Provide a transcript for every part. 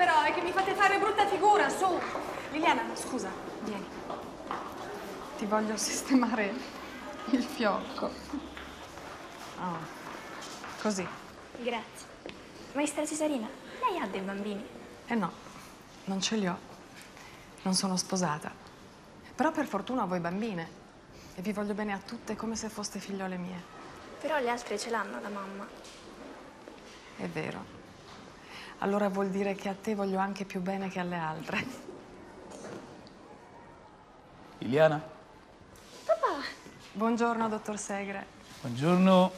Però, è che mi fate fare brutta figura, su. Liliana, scusa, vieni. Ti voglio sistemare il fiocco. Oh, così. Grazie. Maestra Cesarina, lei ha dei bambini? Eh no, non ce li ho. Non sono sposata. Però per fortuna ho voi bambine. E vi voglio bene a tutte come se foste figliole mie. Però le altre ce l'hanno la mamma. È vero. Allora vuol dire che a te voglio anche più bene che alle altre. Liliana? Papà! Buongiorno, dottor Segre. Buongiorno.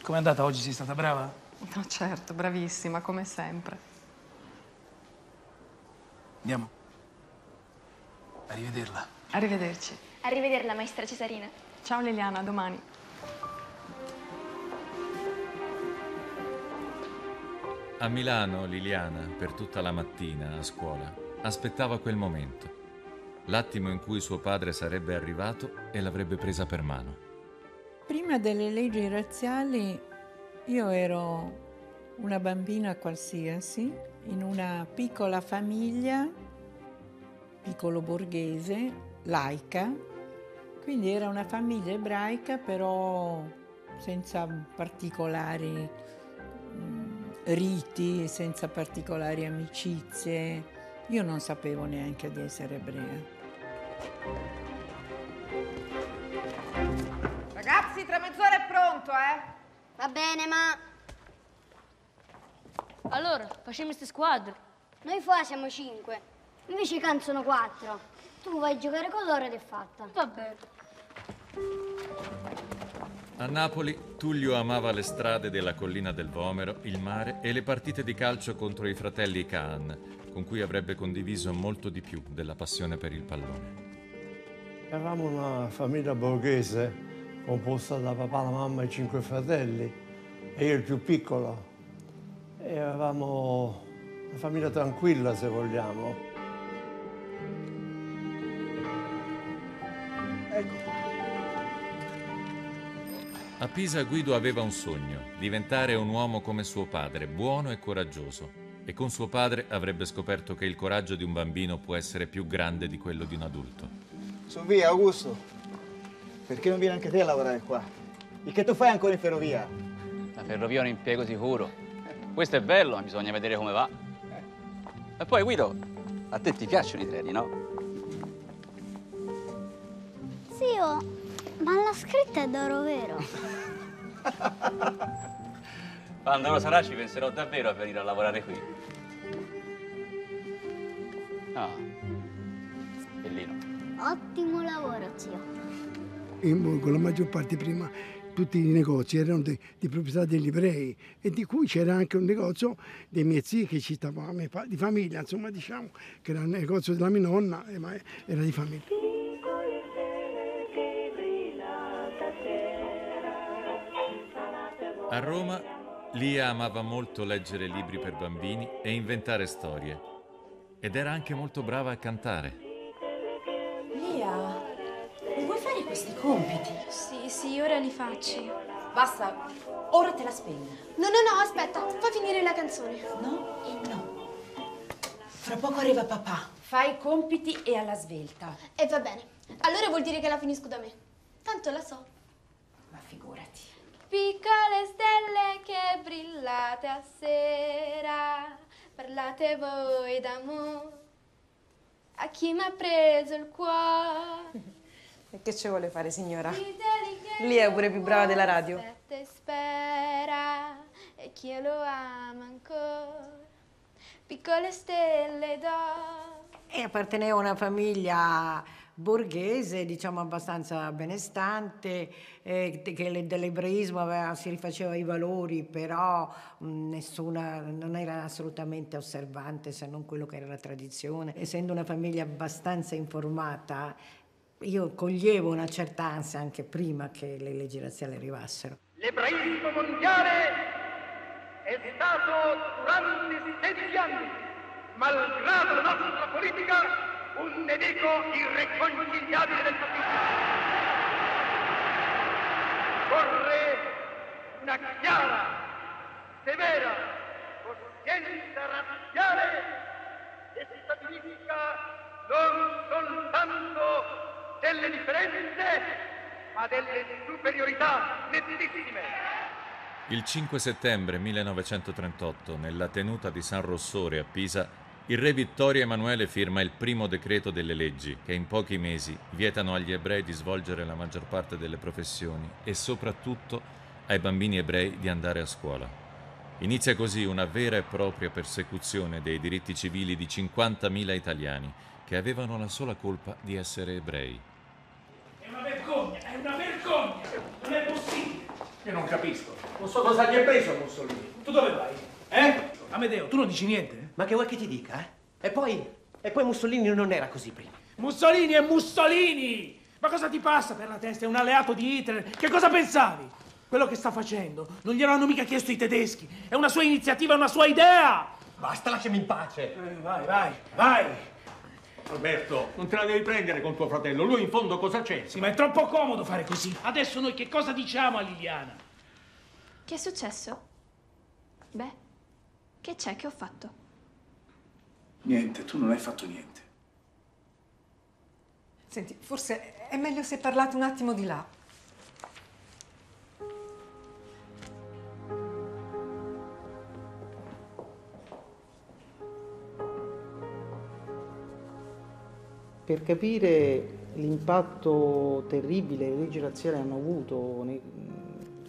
Com'è andata oggi? Sei stata brava? No, certo, bravissima, come sempre. Andiamo. Arrivederla. Arrivederci. Arrivederla, maestra Cesarina. Ciao Liliana, a domani. A Milano, Liliana, per tutta la mattina a scuola, aspettava quel momento. L'attimo in cui suo padre sarebbe arrivato e l'avrebbe presa per mano. Prima delle leggi razziali io ero una bambina qualsiasi in una piccola famiglia, piccolo borghese, laica, quindi era una famiglia ebraica però senza particolari riti, senza particolari amicizie. Io non sapevo neanche di essere ebrea. Ragazzi, tra mezz'ora è pronto, eh? Va bene, ma Allora, facciamo queste squadre. noi qua siamo cinque. Invece i can sono quattro. Tu vai a giocare con loro ed è fatta. Va bene. A Napoli, Tullio amava le strade della collina del Vomero, il mare e le partite di calcio contro i fratelli Kaan, con cui avrebbe condiviso molto di più della passione per il pallone. Eravamo una famiglia borghese composta da papà, la mamma e cinque fratelli e io il più piccolo. Eravamo una famiglia tranquilla, se vogliamo. A Pisa Guido aveva un sogno, diventare un uomo come suo padre, buono e coraggioso. E con suo padre avrebbe scoperto che il coraggio di un bambino può essere più grande di quello di un adulto. Su via, Augusto. Perché non vieni anche te a lavorare qua? Il che tu fai ancora in ferrovia? La ferrovia è un impiego sicuro. Questo è bello, ma bisogna vedere come va. E poi Guido, a te ti piacciono i treni, no? Zio, ma la scritta è d'oro vero? Quando lo sarà ci penserò davvero a venire a lavorare qui. Ah, bellino. Ottimo lavoro, zio. In Borgo la maggior parte prima tutti i negozi erano di, di proprietà degli ebrei e di cui c'era anche un negozio dei miei zii che ci stava, di famiglia, insomma diciamo, che era il negozio della mia nonna, eh, ma era di famiglia. A Roma, Lia amava molto leggere libri per bambini e inventare storie. Ed era anche molto brava a cantare. Lia, non vuoi fare questi compiti? Sì, sì, ora li faccio. Basta, ora te la spegna. No, no, no, aspetta, fa finire la canzone. No e no. Fra poco arriva papà. Fai i compiti e alla svelta. E va bene. Allora vuol dire che la finisco da me. Tanto la so. Piccole stelle che brillate a sera, parlate voi d'amore a chi mi ha preso il cuore. E che ci vuole fare, signora? Lì è pure più brava della radio. aspetta e spera e chi lo ama ancora. Piccole stelle d'oro. E apparteneva a una famiglia borghese, diciamo abbastanza benestante, eh, che le- dell'ebraismo aveva- si rifaceva i valori, però mh, nessuna, non era assolutamente osservante se non quello che era la tradizione. Essendo una famiglia abbastanza informata, io coglievo una certa ansia anche prima che le leggi razziali arrivassero. L'ebraismo mondiale è stato durante 16 anni, malgrado la nostra politica, un nemico irreconciliabile del fascismo. Corre una chiara, severa, un'udienza razziale che stabilifica non soltanto delle differenze, ma delle superiorità nettissime. Il 5 settembre 1938, nella tenuta di San Rossore a Pisa, il re Vittorio Emanuele firma il primo decreto delle leggi che in pochi mesi vietano agli ebrei di svolgere la maggior parte delle professioni e soprattutto ai bambini ebrei di andare a scuola. Inizia così una vera e propria persecuzione dei diritti civili di 50.000 italiani che avevano la sola colpa di essere ebrei. È una vergogna, è una vergogna! Non è possibile! Io non capisco. Non so cosa gli è preso a Mussolini. Tu dove vai? Eh? Amedeo, tu non dici niente? Ma che vuoi che ti dica, eh? E poi, e poi Mussolini non era così prima. Mussolini è Mussolini! Ma cosa ti passa per la testa? È un alleato di Hitler. Che cosa pensavi? Quello che sta facendo non glielo hanno mica chiesto i tedeschi. È una sua iniziativa, è una sua idea! Basta, lasciami in pace. Eh, vai, vai, vai! Alberto, non te la devi prendere con tuo fratello. Lui in fondo cosa c'è? Sì, ma è troppo comodo fare così. Adesso noi che cosa diciamo a Liliana? Che è successo? Beh, che c'è che ho fatto? Niente, tu non hai fatto niente. Senti, forse è meglio se parlate un attimo di là. Per capire l'impatto terribile che le leggi razziali hanno avuto nei,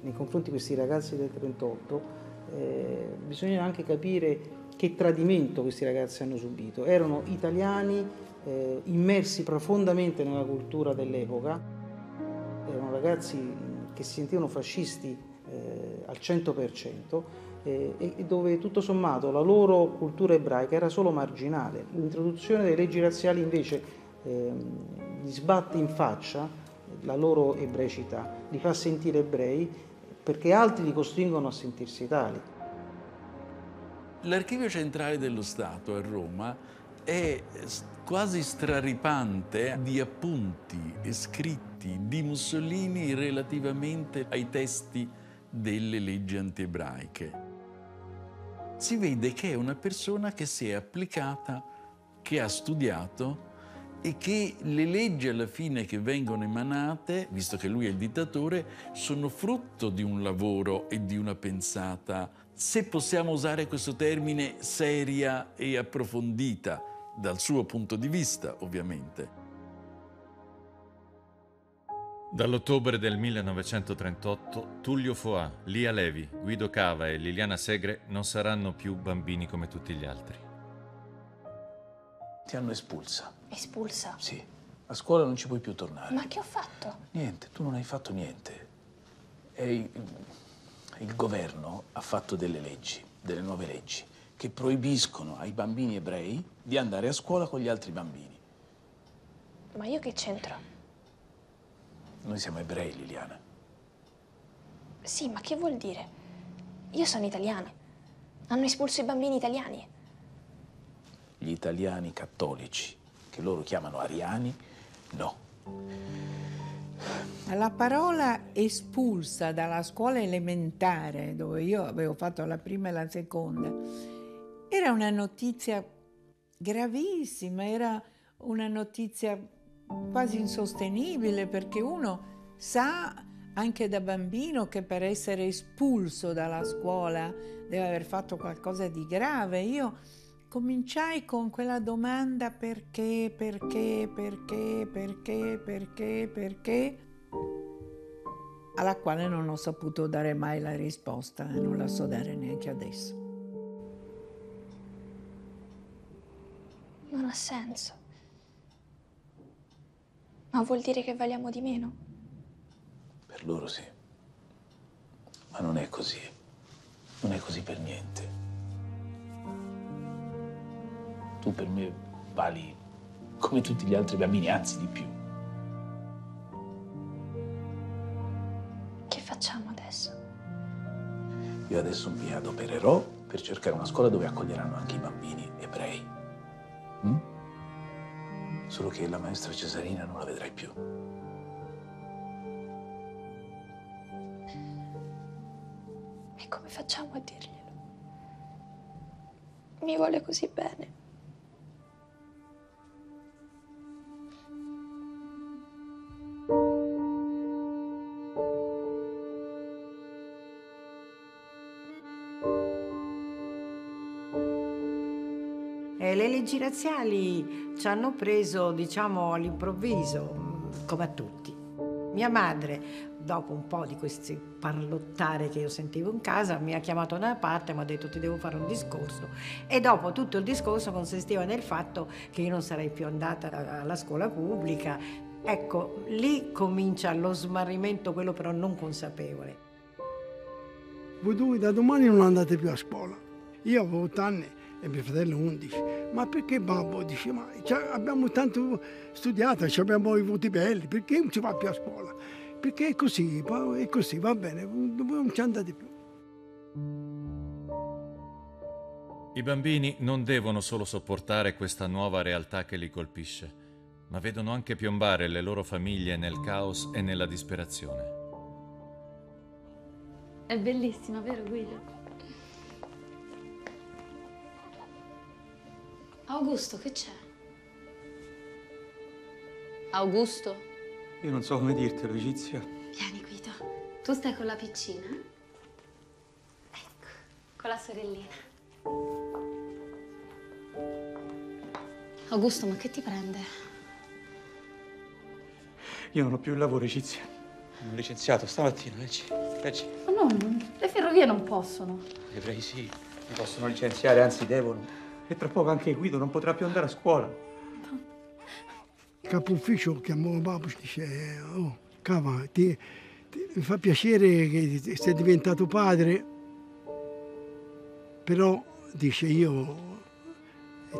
nei confronti di questi ragazzi del 38, eh, bisogna anche capire che tradimento questi ragazzi hanno subito. Erano italiani eh, immersi profondamente nella cultura dell'epoca, erano ragazzi che si sentivano fascisti eh, al 100% eh, e dove tutto sommato la loro cultura ebraica era solo marginale. L'introduzione delle leggi razziali invece ehm, gli sbatte in faccia la loro ebraicità, li fa sentire ebrei perché altri li costringono a sentirsi tali. L'Archivio Centrale dello Stato a Roma è quasi straripante di appunti e scritti di Mussolini relativamente ai testi delle leggi antiebraiche. Si vede che è una persona che si è applicata, che ha studiato e che le leggi alla fine che vengono emanate, visto che lui è il dittatore, sono frutto di un lavoro e di una pensata se possiamo usare questo termine, seria e approfondita, dal suo punto di vista, ovviamente. Dall'ottobre del 1938, Tullio Foà, Lia Levi, Guido Cava e Liliana Segre non saranno più bambini come tutti gli altri. Ti hanno espulsa. Espulsa? Sì. A scuola non ci puoi più tornare. Ma che ho fatto? Niente, tu non hai fatto niente. E il governo ha fatto delle leggi, delle nuove leggi, che proibiscono ai bambini ebrei di andare a scuola con gli altri bambini. Ma io che c'entro? Noi siamo ebrei, Liliana. Sì, ma che vuol dire? Io sono italiana. Hanno espulso i bambini italiani. Gli italiani cattolici, che loro chiamano ariani, no. La parola espulsa dalla scuola elementare, dove io avevo fatto la prima e la seconda, era una notizia gravissima, era una notizia quasi insostenibile perché uno sa anche da bambino che per essere espulso dalla scuola deve aver fatto qualcosa di grave. Io cominciai con quella domanda perché, perché, perché, perché, perché, perché, alla quale non ho saputo dare mai la risposta e non la so dare neanche adesso. Non ha senso. Ma vuol dire che valiamo di meno? Per loro sì. Ma non è così. Non è così per niente. Tu per me vali come tutti gli altri bambini, anzi di più. Che facciamo adesso? Io adesso mi adopererò per cercare una scuola dove accoglieranno anche i bambini ebrei. Mm? Solo che la maestra Cesarina non la vedrai più. E come facciamo a dirglielo? mi vuole così bene. Le leggi razziali ci hanno preso, diciamo, all'improvviso, mm, come a tutti. Mia madre, dopo un po' di questi parlottare che io sentivo in casa, mi ha chiamato da una parte e mi ha detto ti devo fare un discorso. E dopo tutto il discorso consisteva nel fatto che io non sarei più andata alla scuola pubblica. Ecco, lì comincia lo smarrimento, quello però non consapevole. Voi due da domani non andate più a scuola. Io avevo 8 anni e mio fratello 11. Ma perché babbo? Dice, ma cioè, abbiamo tanto studiato, cioè, abbiamo i voti belli, perché non si va più a scuola? Perché è così, è così, va bene, non ci andate più. I bambini non devono solo sopportare questa nuova realtà che li colpisce, ma vedono anche piombare le loro famiglie nel caos e nella disperazione. È bellissima, vero Guido? Augusto, che c'è? Augusto? Io non so come dirtelo, Egizia. Vieni, Guido. Tu stai con la piccina? Ecco, con la sorellina. Augusto, ma che ti prende? Io non ho più il lavoro, Egizia. Mi hanno licenziato stamattina, leggi. Leggi. Ma no, le ferrovie non possono. Gli ebrei sì, mi possono licenziare, anzi devono. E tra poco anche Guido non potrà più andare a scuola. Il capo ufficio chiamò Babus e dice, oh, Cava, ti, ti, mi fa piacere che sei diventato padre, però, dice, io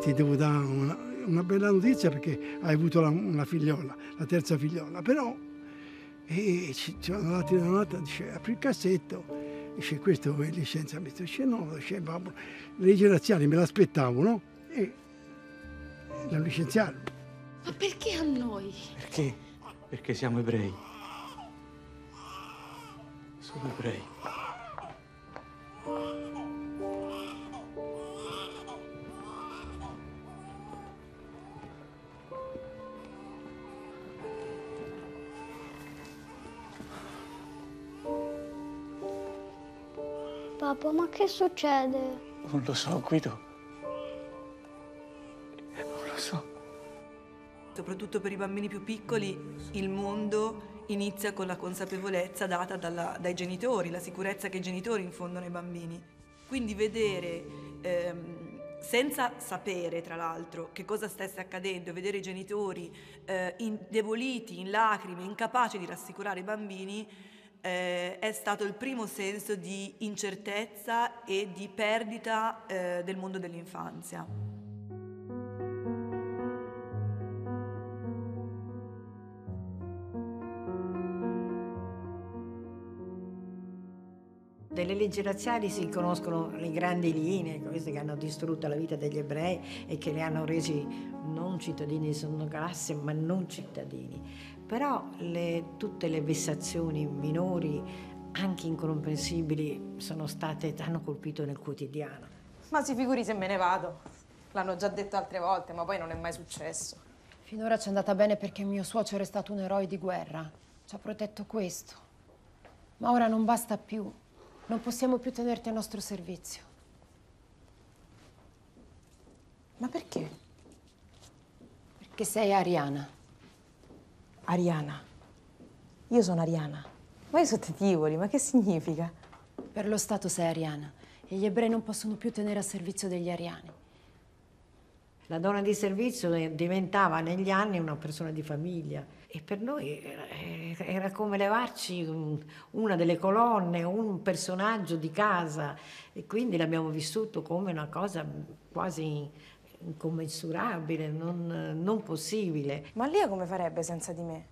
ti devo dare una, una bella notizia perché hai avuto la, una figliola, la terza figliola, però e ci, ci hanno dato una nota, dice, apri il cassetto, dice, questo è il licenziamento, dice, no, dice, babbo, le leggi razziali me l'aspettavo, no? E l'hanno licenziato. Ma perché a noi? Perché? Perché siamo ebrei. Solo ebrei. Papà, ma che succede? Non lo so, Guido. Non lo so. Soprattutto per i bambini più piccoli, il mondo inizia con la consapevolezza data dalla- dai genitori, la sicurezza che i genitori infondono ai bambini. Quindi vedere, ehm, senza sapere tra l'altro che cosa stesse accadendo, vedere i genitori eh, indeboliti, in lacrime, incapaci di rassicurare i bambini, eh, è stato il primo senso di incertezza e di perdita eh, del mondo dell'infanzia. Delle leggi razziali si conoscono le grandi linee, queste che hanno distrutto la vita degli ebrei e che li hanno resi non cittadini di seconda classe, ma non cittadini. Però le- tutte le vessazioni minori, anche incomprensibili, sono state, hanno colpito nel quotidiano. Ma si figuri se me ne vado. L'hanno già detto altre volte, ma poi non è mai successo. Finora ci è andata bene perché mio suocero è stato un eroe di guerra. Ci ha protetto questo. Ma ora non basta più. Non possiamo più tenerti a nostro servizio. Ma perché? Perché sei ariana. Ariana. Io sono Ariana. Ma io sono Tivoli, ma che significa? Per lo Stato sei ariana e gli ebrei non possono più tenere a servizio degli ariani. La donna di servizio diventava negli anni una persona di famiglia e per noi era, era come levarci un- una delle colonne, un personaggio di casa e quindi l'abbiamo vissuto come una cosa quasi incommensurabile, non, non possibile. Ma Lia come farebbe senza di me?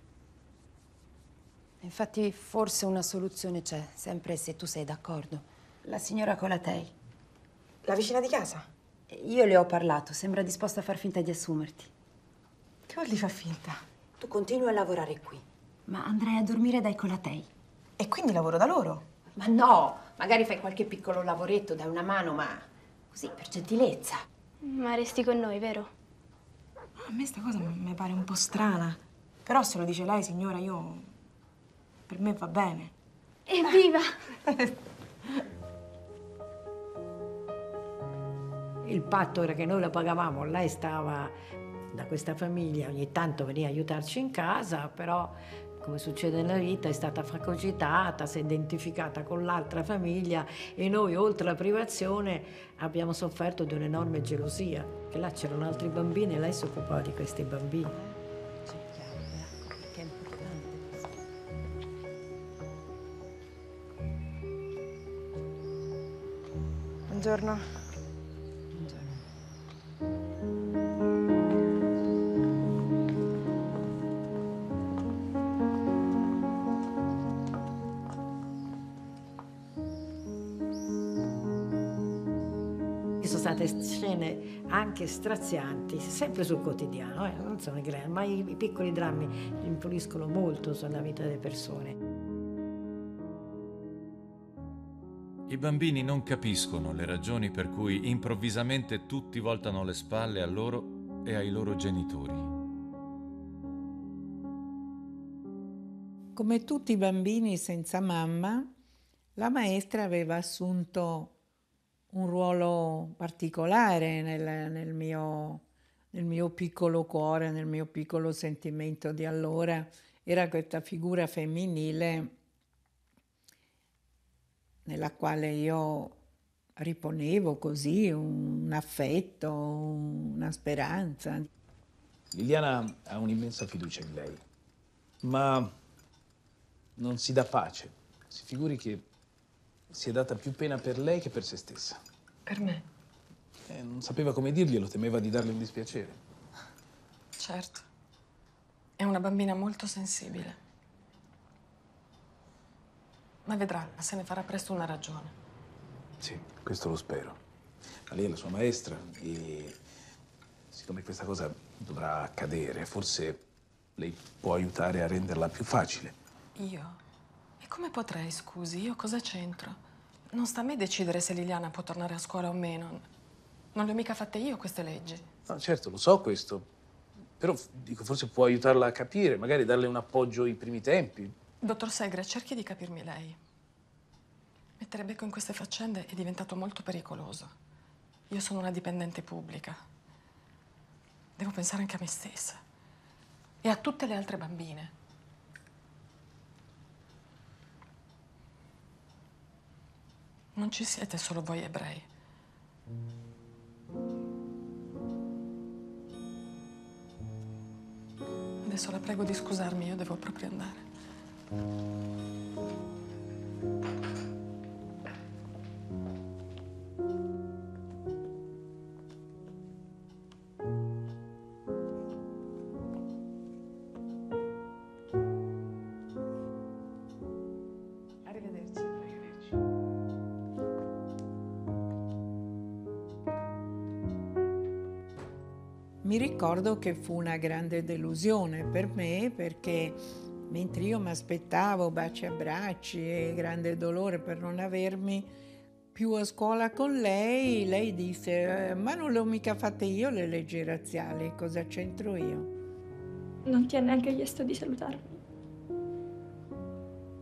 Infatti forse una soluzione c'è, sempre se tu sei d'accordo. La signora Colatei. La vicina di casa? Io le ho parlato, sembra disposta a far finta di assumerti. Che vuol dire fa finta? Tu continui a lavorare qui, ma andrai a dormire dai Colatei. E quindi lavoro da loro? Ma no, magari fai qualche piccolo lavoretto, dai una mano, ma Così, per gentilezza. Ma resti con noi, vero? A me sta cosa mi pare un po' strana. Però se lo dice lei, signora, io... Per me va bene. Evviva! Il patto era che noi la pagavamo, lei stava da questa famiglia, ogni tanto veniva a aiutarci in casa, però come succede nella vita è stata fagocitata, si è identificata con l'altra famiglia e noi oltre alla privazione abbiamo sofferto di un'enorme gelosia, che là c'erano altri bambini e lei si occupava di questi bambini. Questo. Buongiorno. State scene anche strazianti, sempre sul quotidiano, eh, non sono grandi, ma i, i piccoli drammi influiscono molto sulla vita delle persone. I bambini non capiscono le ragioni per cui improvvisamente tutti voltano le spalle a loro e ai loro genitori. Come tutti i bambini senza mamma, la maestra aveva assunto un ruolo particolare nel, nel, mio, nel mio piccolo cuore, nel mio piccolo sentimento di allora. Era questa figura femminile nella quale io riponevo così un affetto, una speranza. Liliana ha un'immensa fiducia in lei, ma non si dà pace. Si figuri che si è data più pena per lei che per se stessa. Per me? Eh, non sapeva come dirglielo, temeva di darle un dispiacere. Certo. È una bambina molto sensibile. Ma vedrà, se ne farà presto una ragione. Sì, questo lo spero. Ma lei è la sua maestra e siccome questa cosa dovrà accadere, forse lei può aiutare a renderla più facile. Io? E come potrei, scusi? Io cosa c'entro? Non sta a me decidere se Liliana può tornare a scuola o meno. Non le ho mica fatte io queste leggi. No, certo, lo so questo. Però dico, forse può aiutarla a capire, magari darle un appoggio i primi tempi. Dottor Segre, cerchi di capirmi lei. Mettere becco in queste faccende è diventato molto pericoloso. Io sono una dipendente pubblica. Devo pensare anche a me stessa. E a tutte le altre bambine. Non ci siete solo voi ebrei. Adesso la prego di scusarmi, io devo proprio andare. Ricordo che fu una grande delusione per me perché mentre io mi aspettavo baci e abbracci e grande dolore per non avermi più a scuola con lei, lei disse: "Eh, Ma non le ho mica fatte io le leggi razziali, cosa c'entro io? Non ti ha neanche chiesto di salutarmi.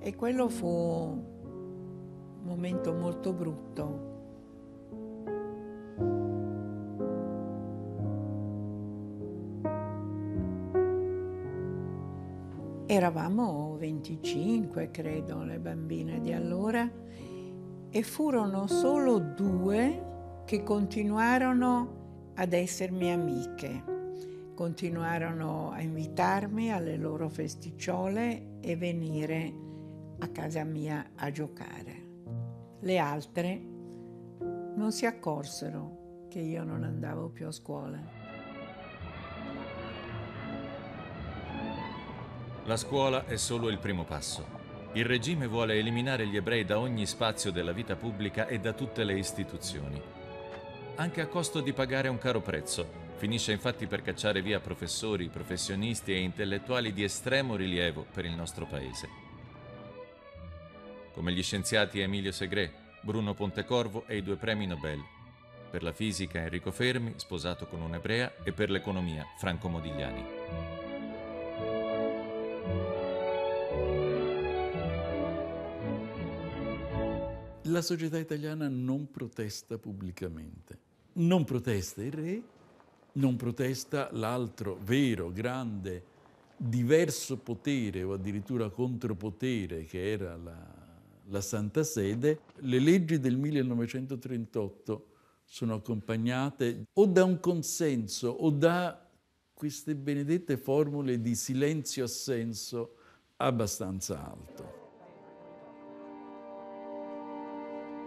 E quello fu un momento molto brutto. Eravamo 25, credo, le bambine di allora e furono solo due che continuarono ad essermi amiche. Continuarono a invitarmi alle loro festicciole e venire a casa mia a giocare. Le altre non si accorsero che io non andavo più a scuola. La scuola è solo il primo passo. Il regime vuole eliminare gli ebrei da ogni spazio della vita pubblica e da tutte le istituzioni. Anche a costo di pagare un caro prezzo. Finisce infatti per cacciare via professori, professionisti e intellettuali di estremo rilievo per il nostro paese. Come gli scienziati Emilio Segre, Bruno Pontecorvo e i due premi Nobel. per la fisica Enrico Fermi, sposato con un'ebrea, e per l'economia Franco Modigliani. La società italiana non protesta pubblicamente. Non protesta il re, non protesta l'altro vero, grande, diverso potere o addirittura contropotere che era la, la Santa Sede. Le leggi del 1938 sono accompagnate o da un consenso o da queste benedette formule di silenzio-assenso abbastanza alto.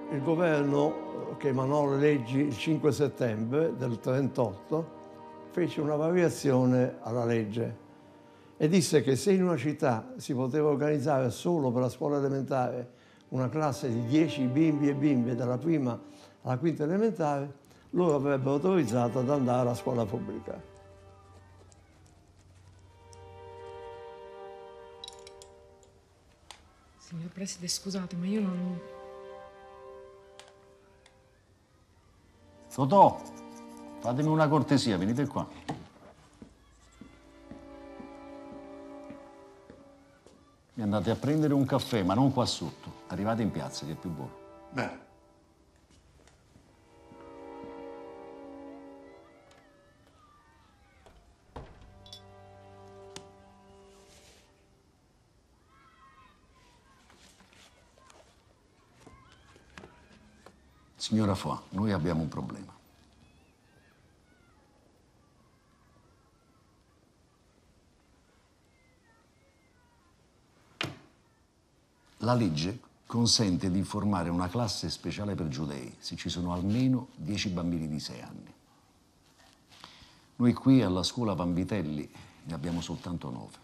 Il governo che emanò le leggi il 5 settembre del 38 fece una variazione alla legge e disse che se in una città si poteva organizzare solo per la scuola elementare una classe di 10 bimbi e bimbe dalla prima alla quinta elementare, loro avrebbero autorizzato ad andare alla scuola pubblica. Signor Preside, scusate, ma io non... Totò, fatemi una cortesia, venite qua. Mi andate a prendere un caffè, ma non qua sotto. Arrivate in piazza, che è più buono. Bene. Signora Foy, noi abbiamo un problema. La legge consente di formare una classe speciale per giudei se ci sono almeno 10 bambini di 6 anni. Noi qui alla scuola Vanvitelli ne abbiamo soltanto 9.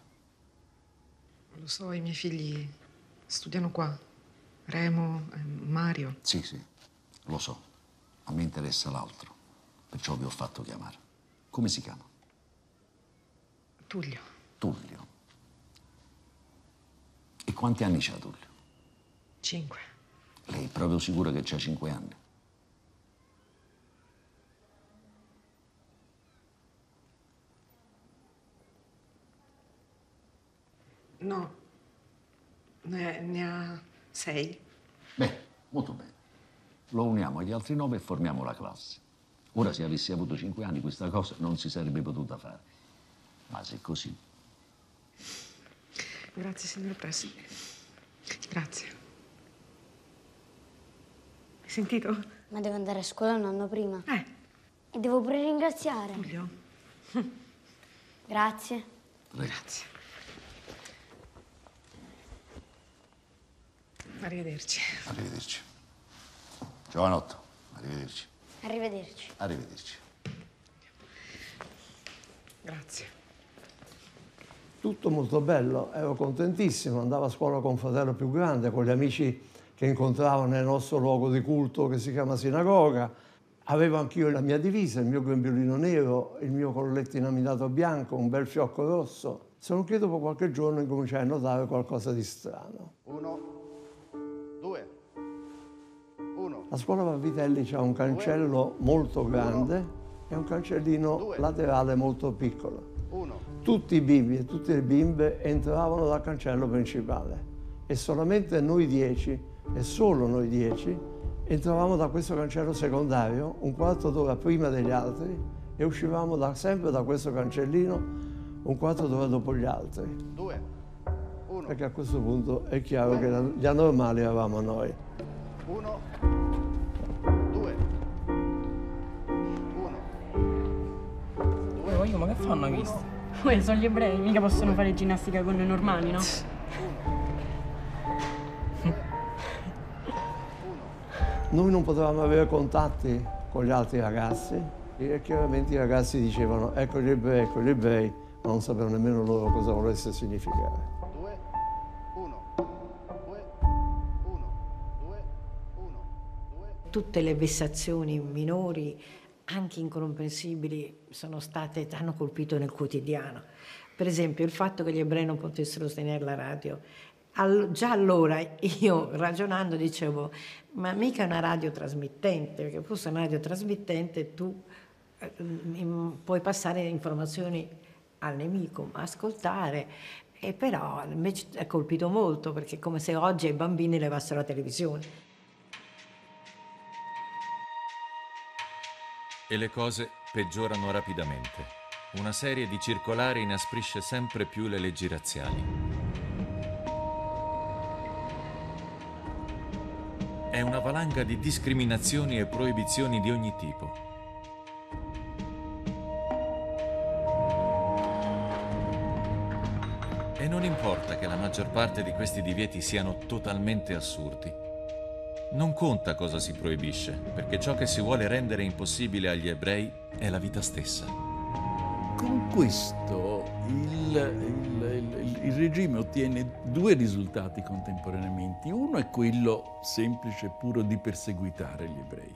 Lo so, i miei figli studiano qua. Remo, eh, Mario. Sì, sì, lo so. A me interessa l'altro, perciò vi ho fatto chiamare. Come si chiama? Tullio. Tullio. E quanti anni c'ha Tullio? Cinque. Lei è proprio sicura che c'ha 5 anni? No. Ne, ne ha sei. Beh, molto bene. Lo uniamo agli altri nove e formiamo la classe. Ora, se avessi avuto 5 anni, questa cosa non si sarebbe potuta fare. Ma se è così, Grazie, signor Preside. Grazie. Hai sentito? Ma devo andare a scuola un anno prima. Eh. E devo pure ringraziare. Tullio. Grazie. Grazie. Arrivederci. arrivederci. Giovanotto, arrivederci. Arrivederci. Arrivederci. Grazie. Tutto molto bello, ero contentissimo, andavo a scuola con un fratello più grande, con gli amici che incontravo nel nostro luogo di culto che si chiama sinagoga. Avevo anch'io la mia divisa, il mio grembiulino nero, il mio colletto inaminato bianco, un bel fiocco rosso. Solo che dopo qualche giorno incominciai a notare qualcosa di strano. Uno, La scuola Vanvitelli ha un cancello molto grande e un cancellino laterale molto piccolo. Tutti i bimbi e tutte le bimbe entravano dal cancello principale e solamente noi dieci, e solo noi dieci, entravamo da questo cancello secondario un quarto d'ora prima degli altri e uscivamo da- sempre da questo cancellino un quarto d'ora dopo gli altri. Due. Uno. Perché a questo punto è chiaro che la- gli anormali eravamo noi. Uno. Io, ma che fanno questi? Uè, sono gli ebrei, mica possono fare ginnastica con noi normali, no? Noi non potevamo avere contatti con gli altri ragazzi e chiaramente i ragazzi dicevano ecco gli ebrei, ecco gli ebrei, ma non sapevano nemmeno loro cosa volesse significare. Tutte le vessazioni minori, anche incomprensibili, sono state, hanno colpito nel quotidiano. Per esempio il fatto che gli ebrei non potessero tenere la radio All- già allora io ragionando dicevo, ma mica è una radiotrasmittente, perché fosse una radiotrasmittente tu eh, puoi passare informazioni al nemico, ascoltare. E però invece è colpito molto, perché è come se oggi ai bambini levassero la televisione. E le cose peggiorano rapidamente. Una serie di circolari inasprisce sempre più le leggi razziali. È una valanga di discriminazioni e proibizioni di ogni tipo. E non importa che la maggior parte di questi divieti siano totalmente assurdi. Non conta cosa si proibisce, perché ciò che si vuole rendere impossibile agli ebrei è la vita stessa. Con questo il, il- il- il regime ottiene due risultati contemporaneamente. Uno è quello semplice e puro di perseguitare gli ebrei.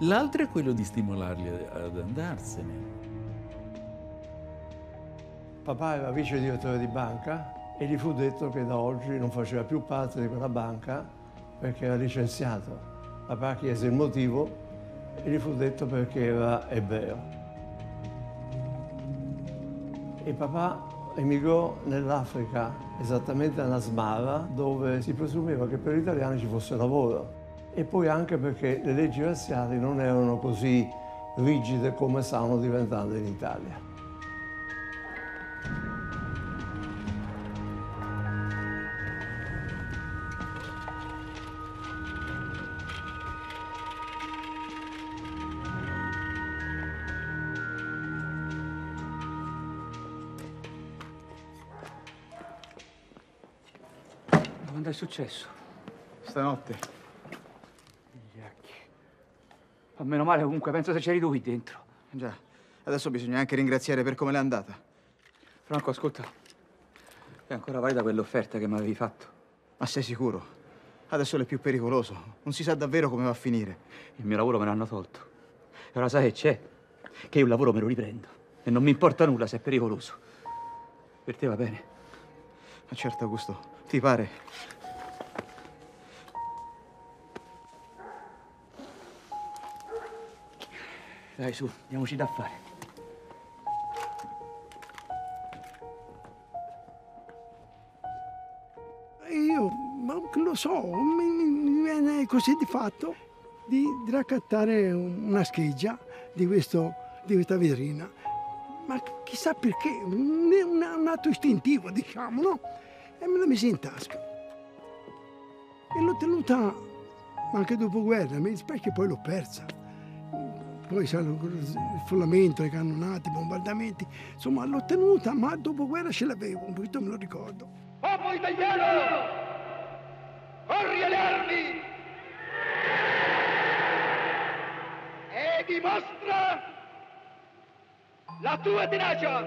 L'altro è quello di stimolarli ad andarsene. Papà era vice direttore di banca e gli fu detto che da oggi non faceva più parte di quella banca perché era licenziato. Papà chiese il motivo e gli fu detto perché era ebreo. E papà emigrò nell'Africa, esattamente a Nasmara, dove si presumeva che per gli italiani ci fosse lavoro. E poi anche perché le leggi razziali non erano così rigide come stanno diventando in Italia. Successo? Stanotte. Iacchi. Ma meno male comunque, penso se c'eri tu qui dentro. Già, adesso bisogna anche ringraziare per come l'è andata. Franco, ascolta. È ancora valida quell'offerta che mi avevi fatto? Ma sei sicuro? Adesso è più pericoloso. Non si sa davvero come va a finire. Il mio lavoro me l'hanno tolto. E ora sai che c'è? Che io il lavoro me lo riprendo. E non mi importa nulla se è pericoloso. Per te va bene? Ma certo, Augusto. Ti pare? Dai, su, andiamoci da fare. Io, ma lo so, mi, viene così di fatto di, raccattare una scheggia di, questo, di questa vetrina. Ma chissà perché, un, un- atto istintivo, diciamo, no? E me la misi in tasca. E l'ho tenuta anche dopo guerra, mi dispiace che poi l'ho persa. Poi sai, il follamento, le cannonate, i bombardamenti, insomma l'ho tenuta, ma dopo guerra ce l'avevo, questo me lo ricordo. Popolo italiano, corri alle armi! E dimostra la tua tenacia,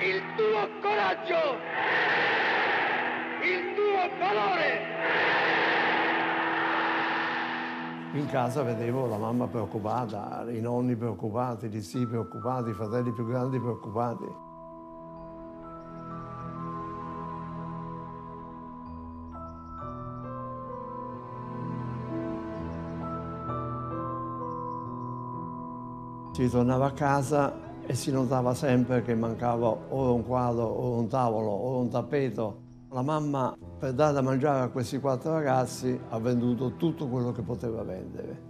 il tuo coraggio, il tuo valore. In casa vedevo la mamma preoccupata, i nonni preoccupati, gli zii preoccupati, i fratelli più grandi preoccupati. Si ritornava a casa e si notava sempre che mancava o un quadro, o un tavolo, o un tappeto. La mamma, per dare da mangiare a questi quattro ragazzi, ha venduto tutto quello che poteva vendere.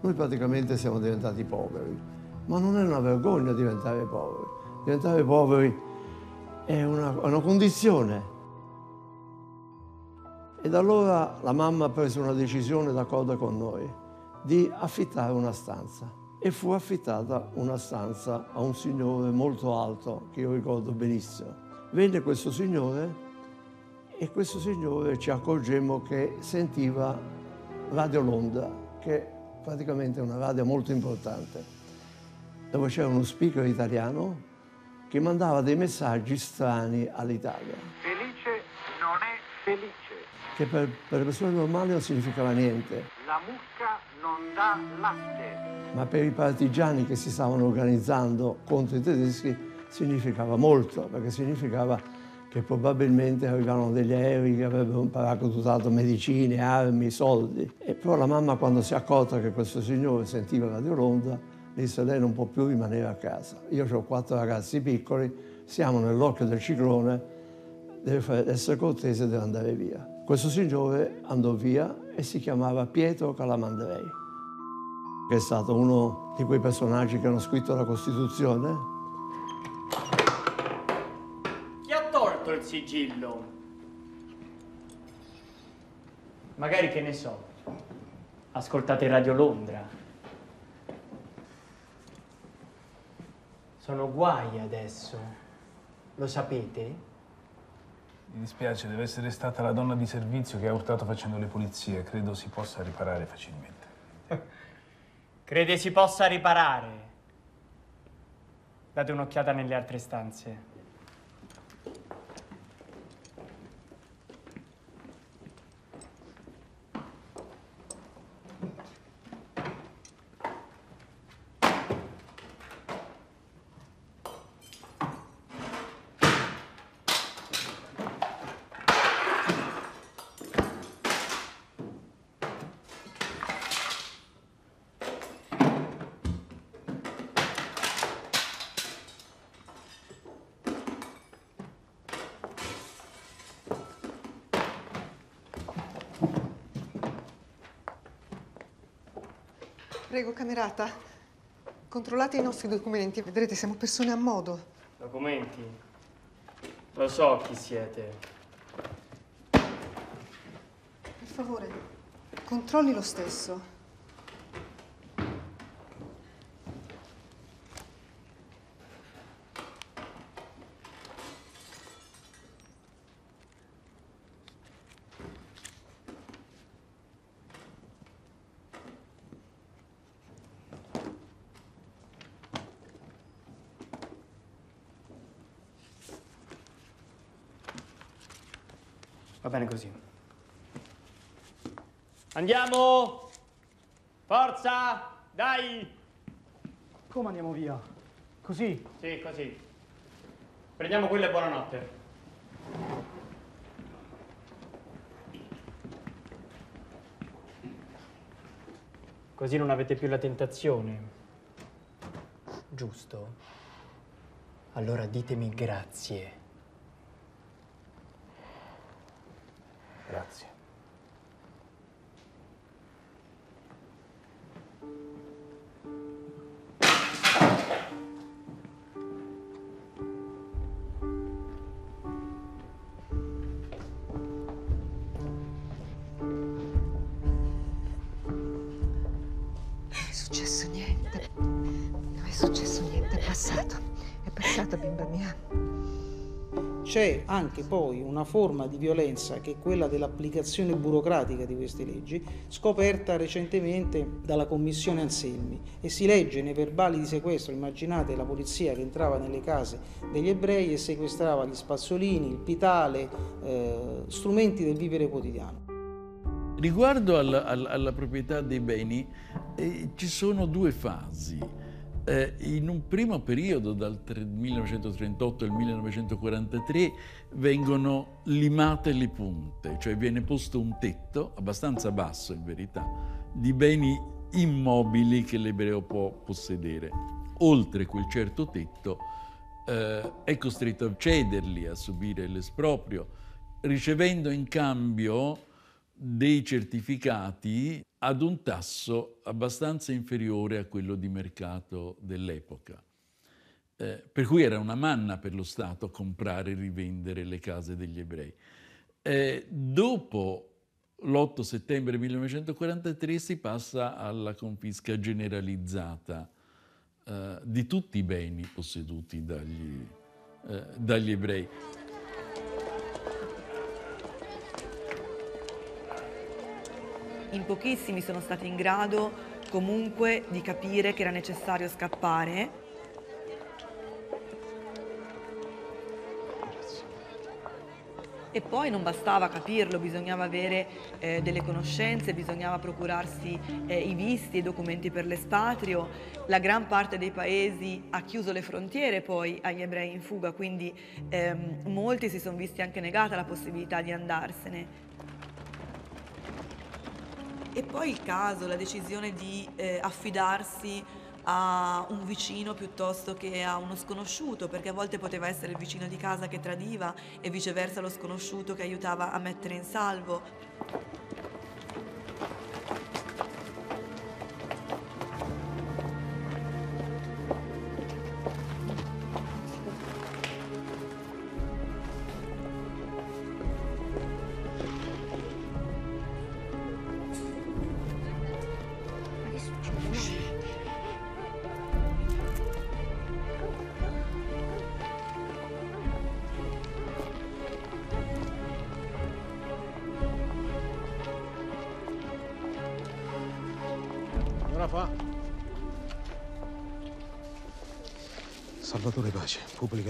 Noi praticamente siamo diventati poveri, ma non è una vergogna diventare poveri. Diventare poveri è una, una condizione. Ed allora la mamma prese una decisione d'accordo con noi di affittare una stanza. E fu affittata una stanza a un signore molto alto, che io ricordo benissimo. Venne questo signore e questo signore ci accorgemmo che sentiva Radio Londra, che praticamente è una radio molto importante, dove c'era uno speaker italiano che mandava dei messaggi strani all'Italia, Felice non è felice. che per, per le persone normali non significava niente. La mucca non dà latte. ma per i partigiani che si stavano organizzando contro i tedeschi significava molto, perché significava che probabilmente avevano degli aerei che avevano paracadutato medicine, armi, soldi. E però la mamma quando si è accorta che questo signore sentiva Radio Londra, disse lei non può più rimanere a casa. Io ho quattro ragazzi piccoli, siamo nell'occhio del ciclone, deve essere cortese e deve andare via. Questo signore andò via e si chiamava Pietro Calamandrei, che è stato uno di quei personaggi che hanno scritto la Costituzione, Chi ha tolto il sigillo? Magari che ne so. Ascoltate Radio Londra. Sono guai adesso. Lo sapete? Mi dispiace, deve essere stata la donna di servizio che ha urtato facendo le pulizie. Credo si possa riparare facilmente. Crede si possa riparare? Date un'occhiata nelle altre stanze. Prego, camerata, controllate i nostri documenti. Vedrete, siamo persone a modo. Documenti? Lo so chi siete. Per favore, controlli lo stesso. Va bene così. Andiamo! Forza! Dai! Come andiamo via? Così? Sì, così. Prendiamo quello e buonanotte. Così non avete più la tentazione. Giusto? Allora ditemi grazie. C'è anche poi una forma di violenza che è quella dell'applicazione burocratica di queste leggi, scoperta recentemente dalla commissione Anselmi e si legge nei verbali di sequestro, immaginate la polizia che entrava nelle case degli ebrei e sequestrava gli spazzolini, il pitale, eh, strumenti del vivere quotidiano. Riguardo alla, alla- alla proprietà dei beni, eh, ci sono due fasi. Eh, in un primo periodo, dal tre- 1938 al 1943, vengono limate le punte, cioè viene posto un tetto, abbastanza basso in verità, di beni immobili che l'ebreo può possedere. Oltre quel certo tetto eh, è costretto a cederli, a subire l'esproprio, ricevendo in cambio dei certificati ad un tasso abbastanza inferiore a quello di mercato dell'epoca. Eh, per cui era una manna per lo Stato comprare e rivendere le case degli ebrei. Eh, dopo l'8 settembre 1943 si passa alla confisca generalizzata eh, di tutti i beni posseduti dagli, eh, dagli ebrei. In pochissimi sono stati in grado comunque di capire che era necessario scappare. E poi non bastava capirlo, bisognava avere eh, delle conoscenze, bisognava procurarsi eh, i visti, i documenti per l'espatrio. La gran parte dei paesi ha chiuso le frontiere poi agli ebrei in fuga, quindi ehm, molti si sono visti anche negata la possibilità di andarsene. E poi il caso, la decisione di eh, affidarsi a un vicino piuttosto che a uno sconosciuto, perché a volte poteva essere il vicino di casa che tradiva e viceversa lo sconosciuto che aiutava a mettere in salvo.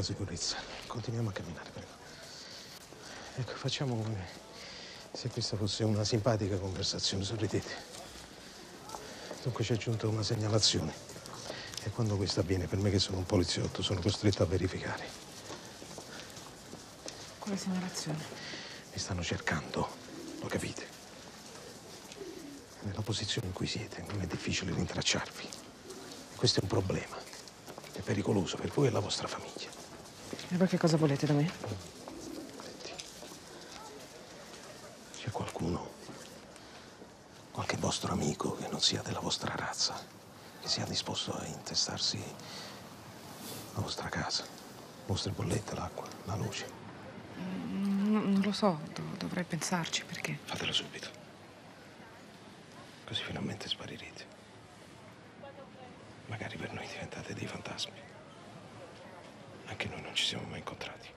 Pubblica sicurezza. Continuiamo a camminare, prego. Ecco, facciamo come se questa fosse una simpatica conversazione, sorridete. Dunque ci è giunta una segnalazione. E quando questo avviene, per me che sono un poliziotto, sono costretto a verificare. Quale segnalazione? Mi stanno cercando, lo capite? Nella posizione in cui siete non è difficile rintracciarvi. E questo è un problema. È pericoloso per voi e la vostra famiglia. E voi che cosa volete da me? C'è qualcuno, qualche vostro amico che non sia della vostra razza, che sia disposto a intestarsi la vostra casa, le vostre bollette, l'acqua, la luce. Non, non lo so, dov- dovrei pensarci perché. Fatelo subito. Così finalmente sparirete. Magari per noi diventate dei fantasmi. Anche noi non ci siamo mai incontrati.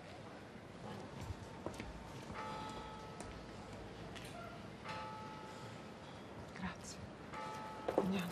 Grazie. Andiamo.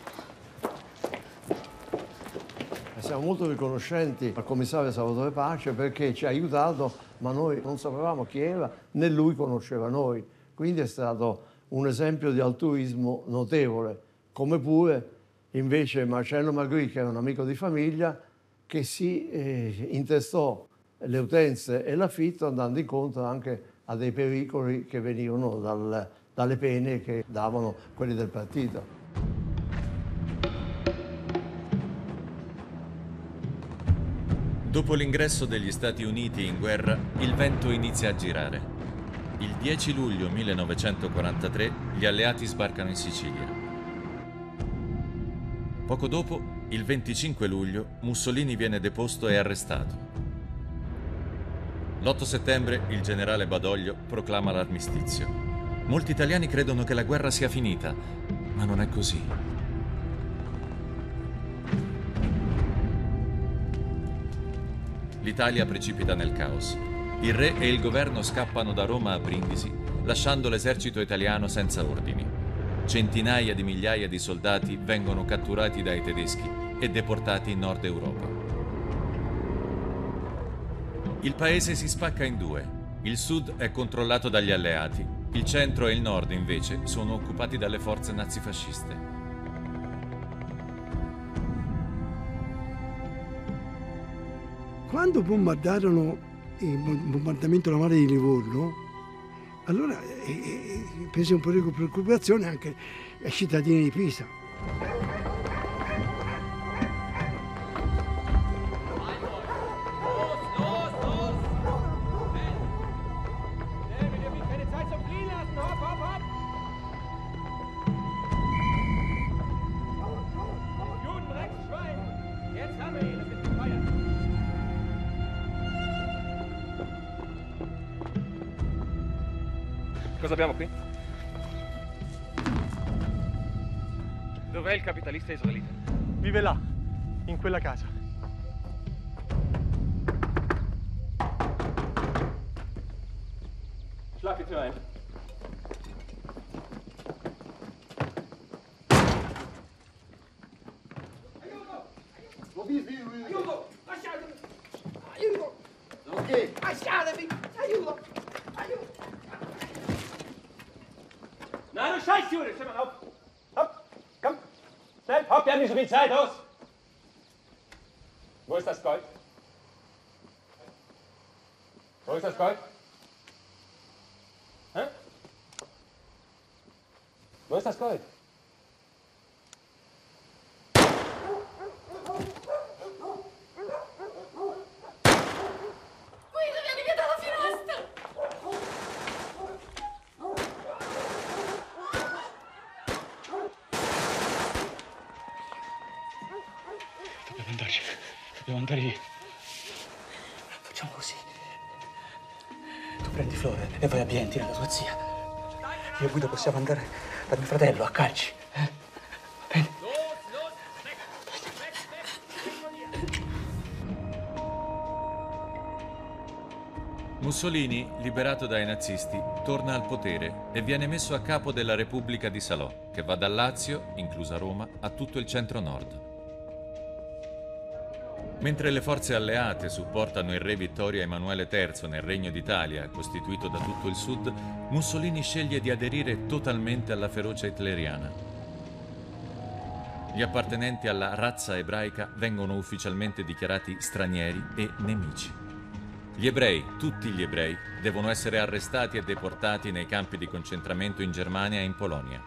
E Siamo molto riconoscenti al commissario Salvatore Pace perché ci ha aiutato, ma noi non sapevamo chi era, né lui conosceva noi. Quindi è stato un esempio di altruismo notevole, come pure invece Marcello Magri, che era un amico di famiglia, che si eh, intestò le utenze e l'affitto andando incontro anche a dei pericoli che venivano dal- dalle pene che davano quelli del partito. Dopo l'ingresso degli Stati Uniti in guerra, il vento inizia a girare. Il 10 luglio 1943 gli alleati sbarcano in Sicilia. Poco dopo, il 25 luglio, Mussolini viene deposto e arrestato. L'8 settembre il generale Badoglio proclama l'armistizio. Molti italiani credono che la guerra sia finita, ma non è così. L'Italia precipita nel caos. Il re e il governo scappano da Roma a Brindisi, lasciando l'esercito italiano senza ordini. Centinaia di migliaia di soldati vengono catturati dai tedeschi e deportati in Nord Europa. Il paese si spacca in due. Il sud è controllato dagli alleati, il centro e il nord invece sono occupati dalle forze nazifasciste. Quando bombardarono il bombardamento navale di Livorno, allora eh, eh, prese un po' di preoccupazione anche ai cittadini di Pisa. Cosa abbiamo qui? Dov'è il capitalista israelita? Vive là, in quella casa. Via. Facciamo così. Tu prendi Flore e vai a Bienti, nella tua zia. Io e Guido possiamo andare da mio fratello a calci. eh? Mussolini, liberato dai nazisti, torna al potere e viene messo a capo della Repubblica di Salò, che va dal Lazio, inclusa Roma, a tutto il centro-nord. Mentre le forze alleate supportano il re Vittorio Emanuele III nel Regno d'Italia, costituito da tutto il sud, Mussolini sceglie di aderire totalmente alla ferocia hitleriana. Gli appartenenti alla razza ebraica vengono ufficialmente dichiarati stranieri e nemici. Gli ebrei, tutti gli ebrei, devono essere arrestati e deportati nei campi di concentramento in Germania e in Polonia.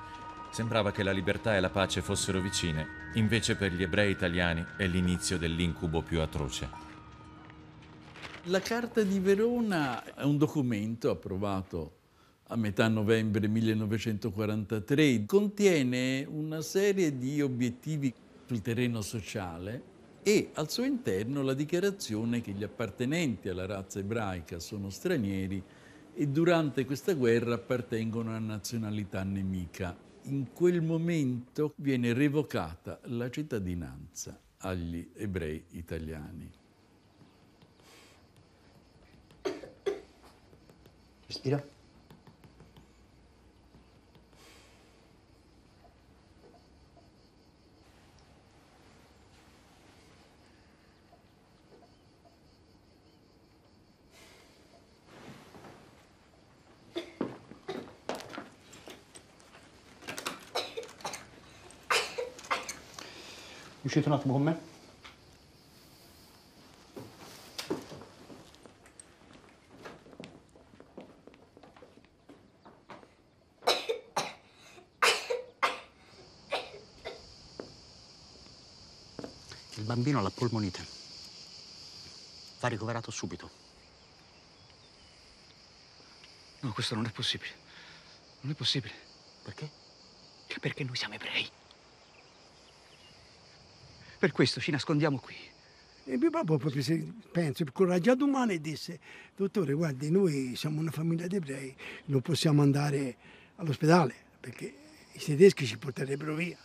Sembrava che la libertà e la pace fossero vicine, invece per gli ebrei italiani è l'inizio dell'incubo più atroce. La Carta di Verona è un documento approvato a metà novembre 1943, contiene una serie di obiettivi sul terreno sociale e al suo interno la dichiarazione che gli appartenenti alla razza ebraica sono stranieri e durante questa guerra appartengono a nazionalità nemica. In quel momento viene revocata la cittadinanza agli ebrei italiani. Respira. Uscite un attimo con me? Il bambino ha la polmonite. Va ricoverato subito. No, questo non è possibile. Non è possibile. Perché? Perché noi siamo ebrei. Per questo ci nascondiamo qui. E mio papà proprio si, penso, incoraggiato umano e disse, dottore guardi, noi siamo una famiglia di ebrei, non possiamo andare all'ospedale perché i tedeschi ci porterebbero via.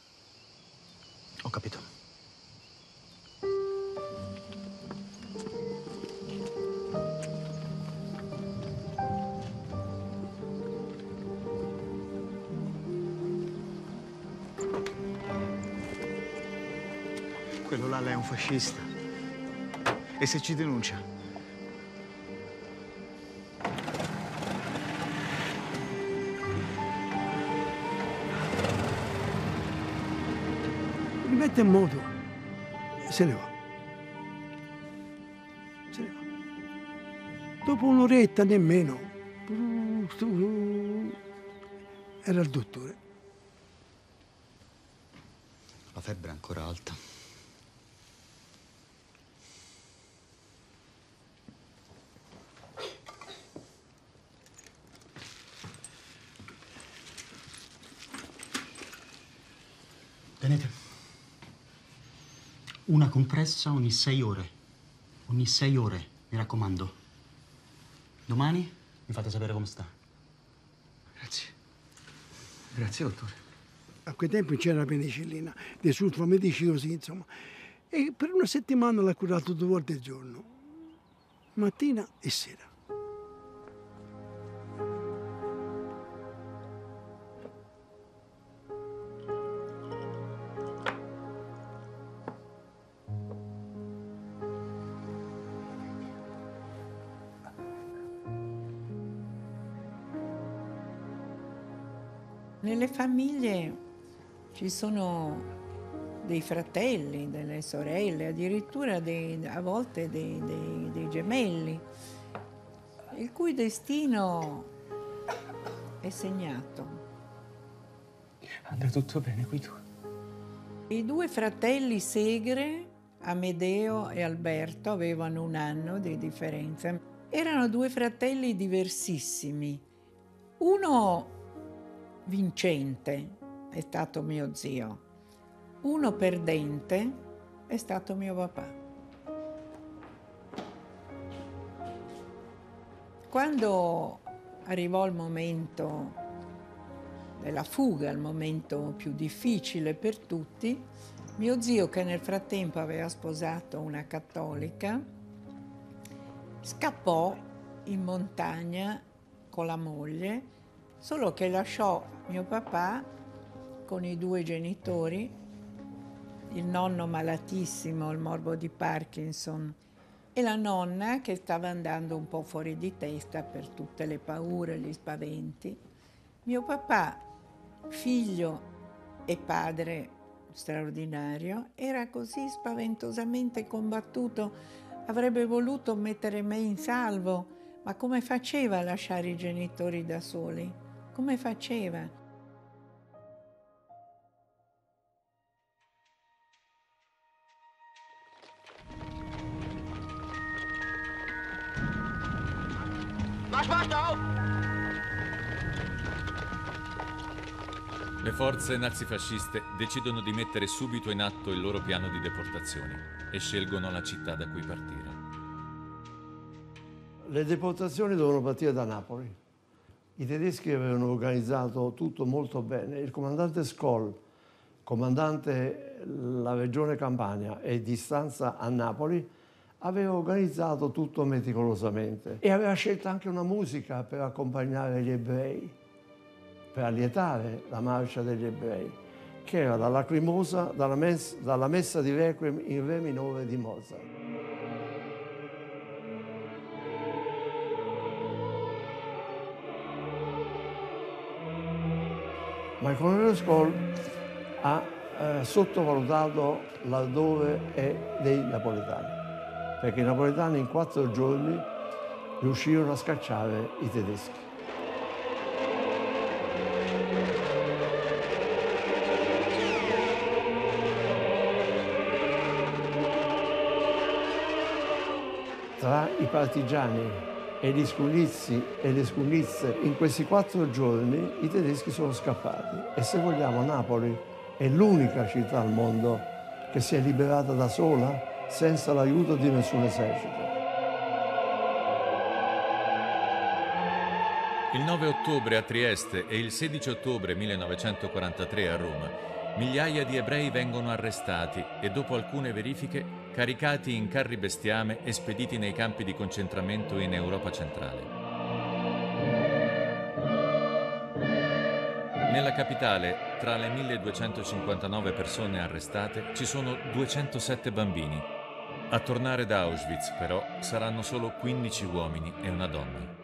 Ho capito. Fascista. E se ci denuncia? Li mette in moto se ne va. Se ne va. Dopo un'oretta nemmeno Una compressa ogni sei ore. Ogni sei ore, mi raccomando. Domani mi fate sapere come sta. Grazie. Grazie, dottore. A quei tempi c'era la penicillina, dei sulfamedici così, insomma. E per una settimana l'ha curato due volte al giorno, mattina e sera. Nelle famiglie ci sono dei fratelli, delle sorelle, addirittura dei- a volte dei, dei- dei gemelli, il cui destino è segnato. Andrà tutto bene qui tu. I due fratelli Segre, Amedeo e Alberto, avevano un anno di differenza. Erano due fratelli diversissimi. Uno vincente è stato mio zio, uno perdente è stato mio papà. Quando arrivò il momento della fuga, il momento più difficile per tutti, mio zio, che nel frattempo aveva sposato una cattolica, scappò in montagna con la moglie, solo che lasciò mio papà con i due genitori, il nonno malatissimo, il morbo di Parkinson, e la nonna che stava andando un po' fuori di testa per tutte le paure, gli spaventi. Mio papà, figlio e padre straordinario, era così spaventosamente combattuto, avrebbe voluto mettere me in salvo, ma come faceva a lasciare i genitori da soli? Come faceva? Le forze nazifasciste decidono di mettere subito in atto il loro piano di deportazioni e scelgono la città da cui partire. Le deportazioni dovevano partire da Napoli. I tedeschi avevano organizzato tutto molto bene. Il comandante Skoll, comandante la regione Campania e di stanza a Napoli, aveva organizzato tutto meticolosamente e aveva scelto anche una musica per accompagnare gli ebrei, per allietare la marcia degli ebrei, che era la lacrimosa dalla, mess- dalla messa di Requiem in Re minore di Mozart. Ma il colonnello Skoll ha eh, sottovalutato l'ardore è dei napoletani, perché i napoletani in quattro giorni riuscirono a scacciare i tedeschi. Tra i partigiani e gli scullizzi e le scullizze, in questi quattro giorni i tedeschi sono scappati e se vogliamo Napoli è l'unica città al mondo che si è liberata da sola senza l'aiuto di nessun esercito. Il 9 ottobre a Trieste e il 16 ottobre 1943 a Roma, migliaia di ebrei vengono arrestati e dopo alcune verifiche caricati in carri bestiame e spediti nei campi di concentramento in Europa centrale. Nella capitale, tra le 1259 persone arrestate, ci sono 207 bambini. A tornare da Auschwitz, però, saranno solo 15 uomini e una donna.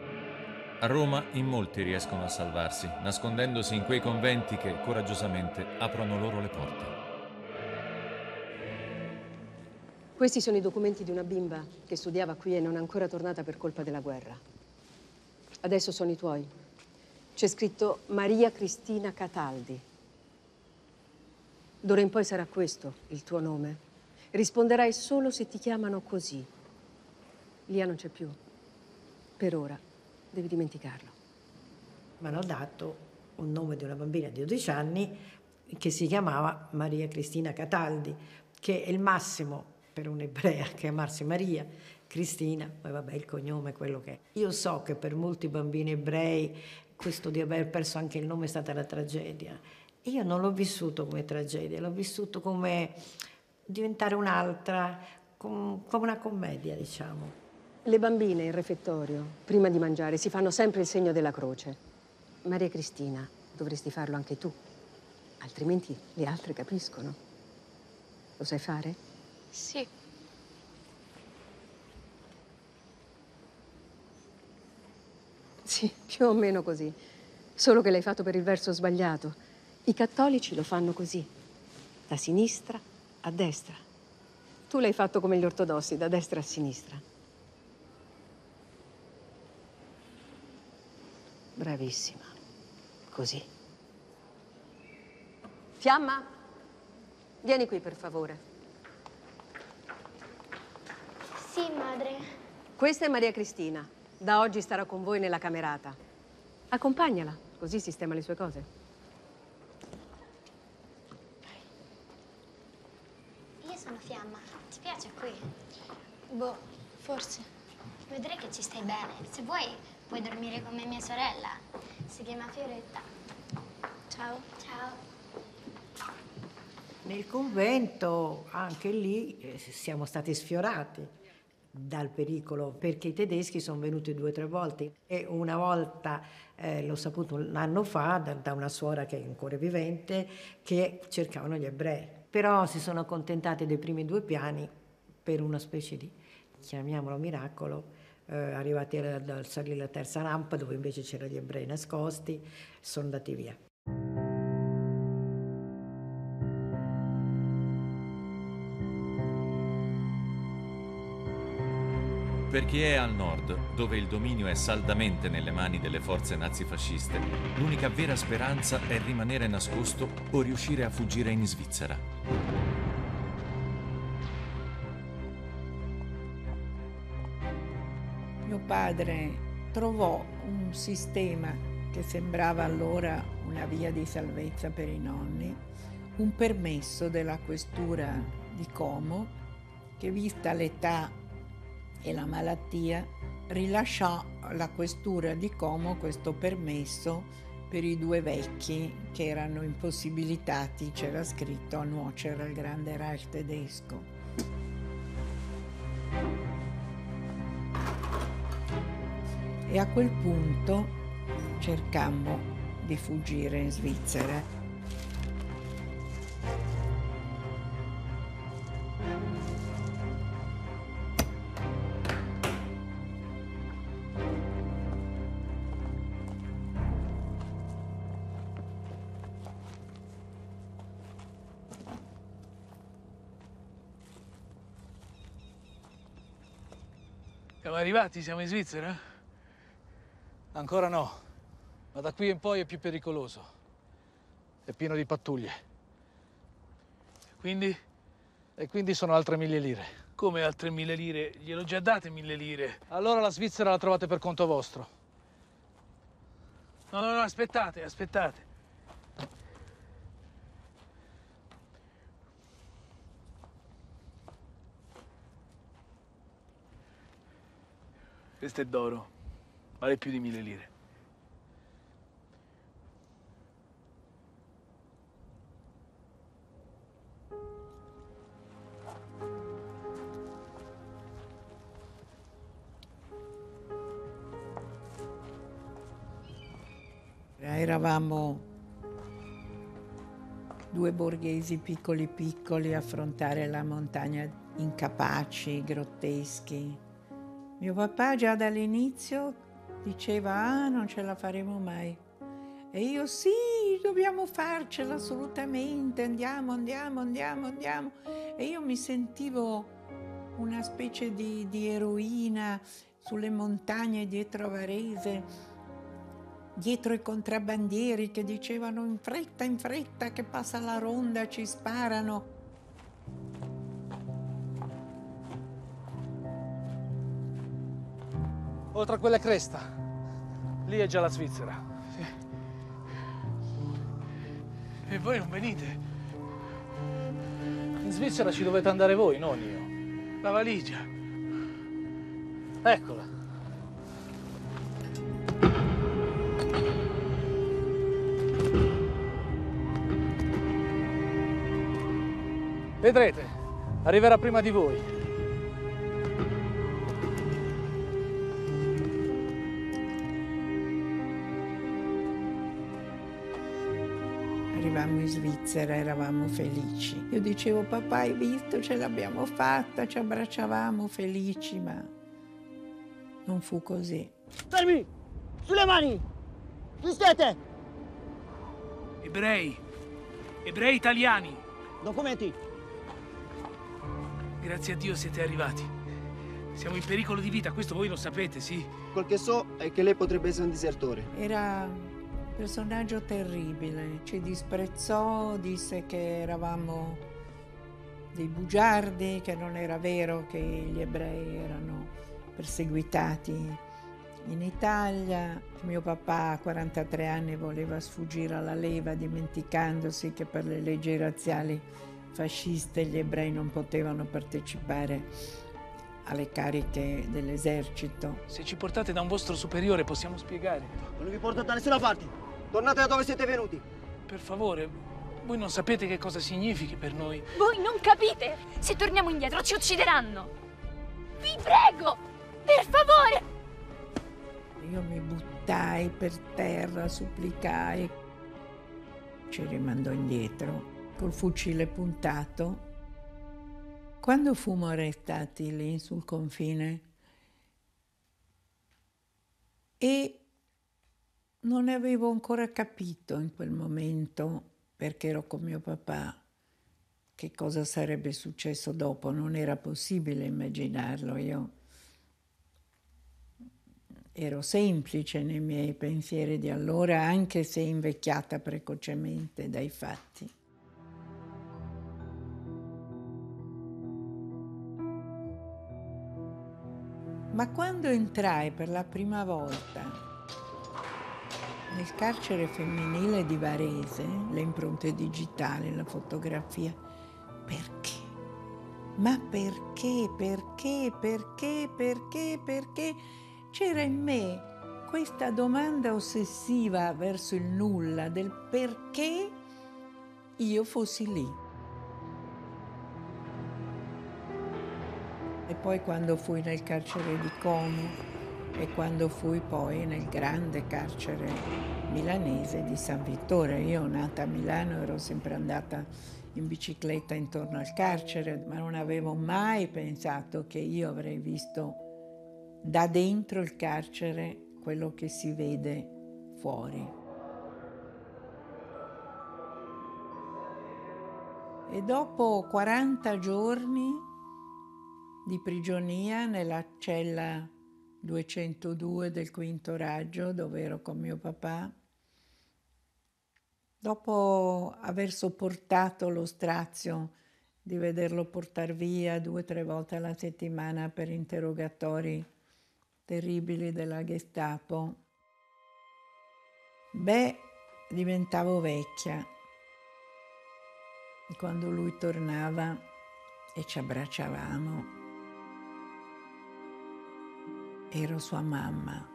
A Roma in molti riescono a salvarsi, nascondendosi in quei conventi che coraggiosamente aprono loro le porte. Questi sono i documenti di una bimba che studiava qui e non è ancora tornata per colpa della guerra. Adesso sono i tuoi. C'è scritto Maria Cristina Cataldi. D'ora in poi sarà questo il tuo nome. Risponderai solo se ti chiamano così. Lia non c'è più. Per ora. Devi dimenticarlo. Mi hanno dato un nome di una bambina di 12 anni che si chiamava Maria Cristina Cataldi, che è il massimo per un'ebrea chiamarsi Maria, Cristina, poi vabbè il cognome è quello che è. Io so che per molti bambini ebrei questo di aver perso anche il nome è stata la tragedia. Io non l'ho vissuto come tragedia, l'ho vissuto come diventare un'altra, com- come una commedia, diciamo. Le bambine in refettorio, prima di mangiare, si fanno sempre il segno della croce. Maria Cristina, dovresti farlo anche tu, altrimenti le altre capiscono. Lo sai fare? Sì. Sì, più o meno così. Solo che l'hai fatto per il verso sbagliato. I cattolici lo fanno così, da sinistra a destra. Tu l'hai fatto come gli ortodossi, da destra a sinistra. Bravissima. Così. Fiamma, vieni qui per favore. Sì, madre. Questa è Maria Cristina. Da oggi starà con voi nella camerata. Accompagnala, così sistema le sue cose. Io sono Fiamma. Ti piace qui? Boh, forse. Vedrei che ci stai bene. Se vuoi, puoi dormire con me mia sorella. Si chiama Fioretta. Ciao. Ciao. Nel convento, anche lì, eh, siamo stati sfiorati dal pericolo perché i tedeschi sono venuti due o tre volte e una volta eh, l'ho saputo un anno fa da, da una suora che è ancora vivente che cercavano gli ebrei. Però si sono accontentati dei primi due piani per una specie di chiamiamolo miracolo eh, arrivati a salire la terza rampa dove invece c'erano gli ebrei nascosti sono andati via Per chi è al nord, dove il dominio è saldamente nelle mani delle forze nazifasciste, l'unica vera speranza è rimanere nascosto o riuscire a fuggire in Svizzera. Mio padre trovò un sistema che sembrava allora una via di salvezza per i nonni, un permesso della questura di Como che vista l'età e la malattia rilasciò alla questura di Como questo permesso per i due vecchi che erano impossibilitati, c'era scritto, a nuocere al grande Reich tedesco. E a quel punto cercammo di fuggire in Svizzera. Arrivati? Siamo in Svizzera? Ancora no, ma da qui in poi è più pericoloso. È pieno di pattuglie. Quindi? E quindi sono altre mille lire. Come altre mille lire? Gliel'ho già date mille lire. Allora la Svizzera la trovate per conto vostro. No, no, no, aspettate, aspettate. Questo è d'oro. Vale più di mille lire. Eravamo due borghesi piccoli piccoli a affrontare la montagna incapaci, grotteschi. Mio papà già dall'inizio diceva ah non ce la faremo mai. E io sì, dobbiamo farcela assolutamente, andiamo, andiamo, andiamo, andiamo. E io mi sentivo una specie di, di eroina sulle montagne dietro a Varese, dietro i contrabbandieri che dicevano in fretta, in fretta, che passa la ronda, ci sparano. Oltre a quella cresta, lì è già la Svizzera. E voi non venite? In Svizzera ci dovete andare voi, non io. La valigia. Eccola. Vedrete, arriverà prima di voi. Arrivammo in Svizzera, eravamo felici. Io dicevo, papà, hai visto, ce l'abbiamo fatta, ci abbracciavamo felici, ma non fu così. Fermi! Sulle mani! Chi siete? Ebrei. Ebrei italiani. Documenti. Grazie a Dio siete arrivati. Siamo in pericolo di vita, questo voi lo sapete, sì? Quel che so è che lei potrebbe essere un disertore. Era personaggio terribile, ci disprezzò, disse che eravamo dei bugiardi, che non era vero che gli ebrei erano perseguitati in Italia. Mio papà a 43 anni voleva sfuggire alla leva dimenticandosi che per le leggi razziali fasciste gli ebrei non potevano partecipare alle cariche dell'esercito. Se ci portate da un vostro superiore possiamo spiegare. Non vi porto da nessuna parte. Tornate da dove siete venuti. Per favore, voi non sapete che cosa significhi per noi. Voi non capite! Se torniamo indietro ci uccideranno! Vi prego! Per favore! Io mi buttai per terra, supplicai. Ci rimandò indietro col fucile puntato. Quando fummo arrestati lì sul confine e non avevo ancora capito in quel momento, perché ero con mio papà, che cosa sarebbe successo dopo, non era possibile immaginarlo. Io ero semplice nei miei pensieri di allora, anche se invecchiata precocemente dai fatti. Ma quando entrai per la prima volta nel carcere femminile di Varese, le impronte digitali, la fotografia, perché? Ma perché, perché, perché, perché, perché c'era in me questa domanda ossessiva verso il nulla del perché io fossi lì. E poi quando fui nel carcere di Como e quando fui poi nel grande carcere milanese di San Vittore. Io nata a Milano ero sempre andata in bicicletta intorno al carcere, ma non avevo mai pensato che io avrei visto da dentro il carcere quello che si vede fuori. E dopo 40 giorni di prigionia nella cella 202 del quinto raggio dove ero con mio papà. Dopo aver sopportato lo strazio di vederlo portare via due o tre volte alla settimana per interrogatori terribili della Gestapo, beh, diventavo vecchia. E quando lui tornava e ci abbracciavamo, ero sua mamma,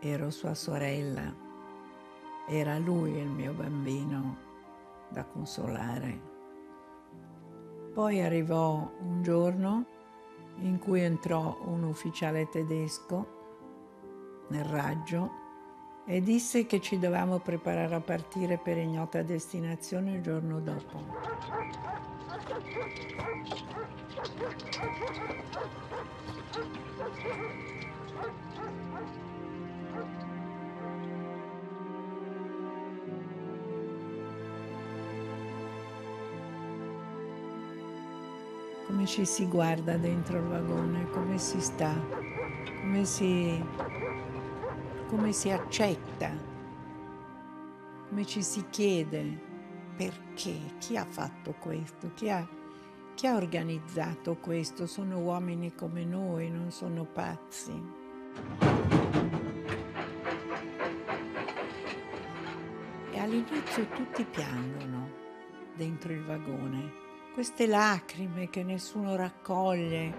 ero sua sorella, era lui il mio bambino da consolare. Poi arrivò un giorno in cui entrò un ufficiale tedesco nel raggio e disse che ci dovevamo preparare a partire per ignota destinazione il giorno dopo. Come ci si guarda dentro il vagone, come si sta, come si, come si accetta, come ci si chiede? Perché, chi ha fatto questo, chi ha, chi ha organizzato questo. Sono uomini come noi, non sono pazzi. E all'inizio tutti piangono dentro il vagone, queste lacrime che nessuno raccoglie,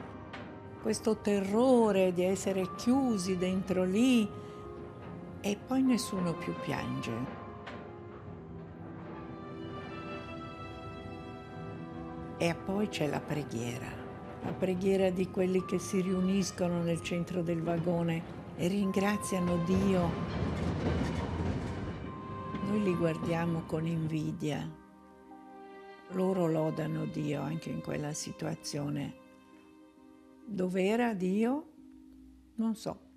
questo terrore di essere chiusi dentro lì e poi nessuno più piange. E poi c'è la preghiera, la preghiera di quelli che si riuniscono nel centro del vagone e ringraziano Dio. Noi li guardiamo con invidia, loro lodano Dio anche in quella situazione. Dov'era Dio? Non so.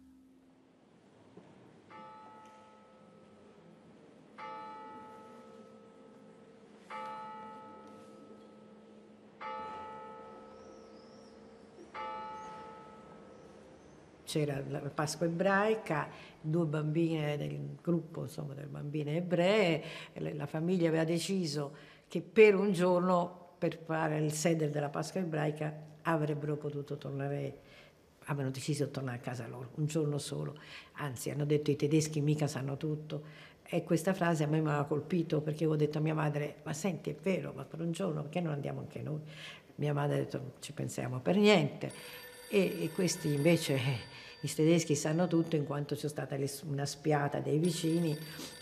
C'era la Pasqua ebraica, due bambine del gruppo, insomma, delle bambine ebree, la famiglia aveva deciso che per un giorno, per fare il seder della Pasqua ebraica, avrebbero potuto tornare avevano deciso di tornare a casa loro, un giorno solo. Anzi, hanno detto i tedeschi mica sanno tutto. E questa frase a me mi aveva colpito perché avevo detto a mia madre, ma senti, è vero, ma per un giorno perché non andiamo anche noi? Mia madre ha detto, non ci pensiamo per niente. E, e questi invece, i tedeschi sanno tutto in quanto c'è stata una spiata dei vicini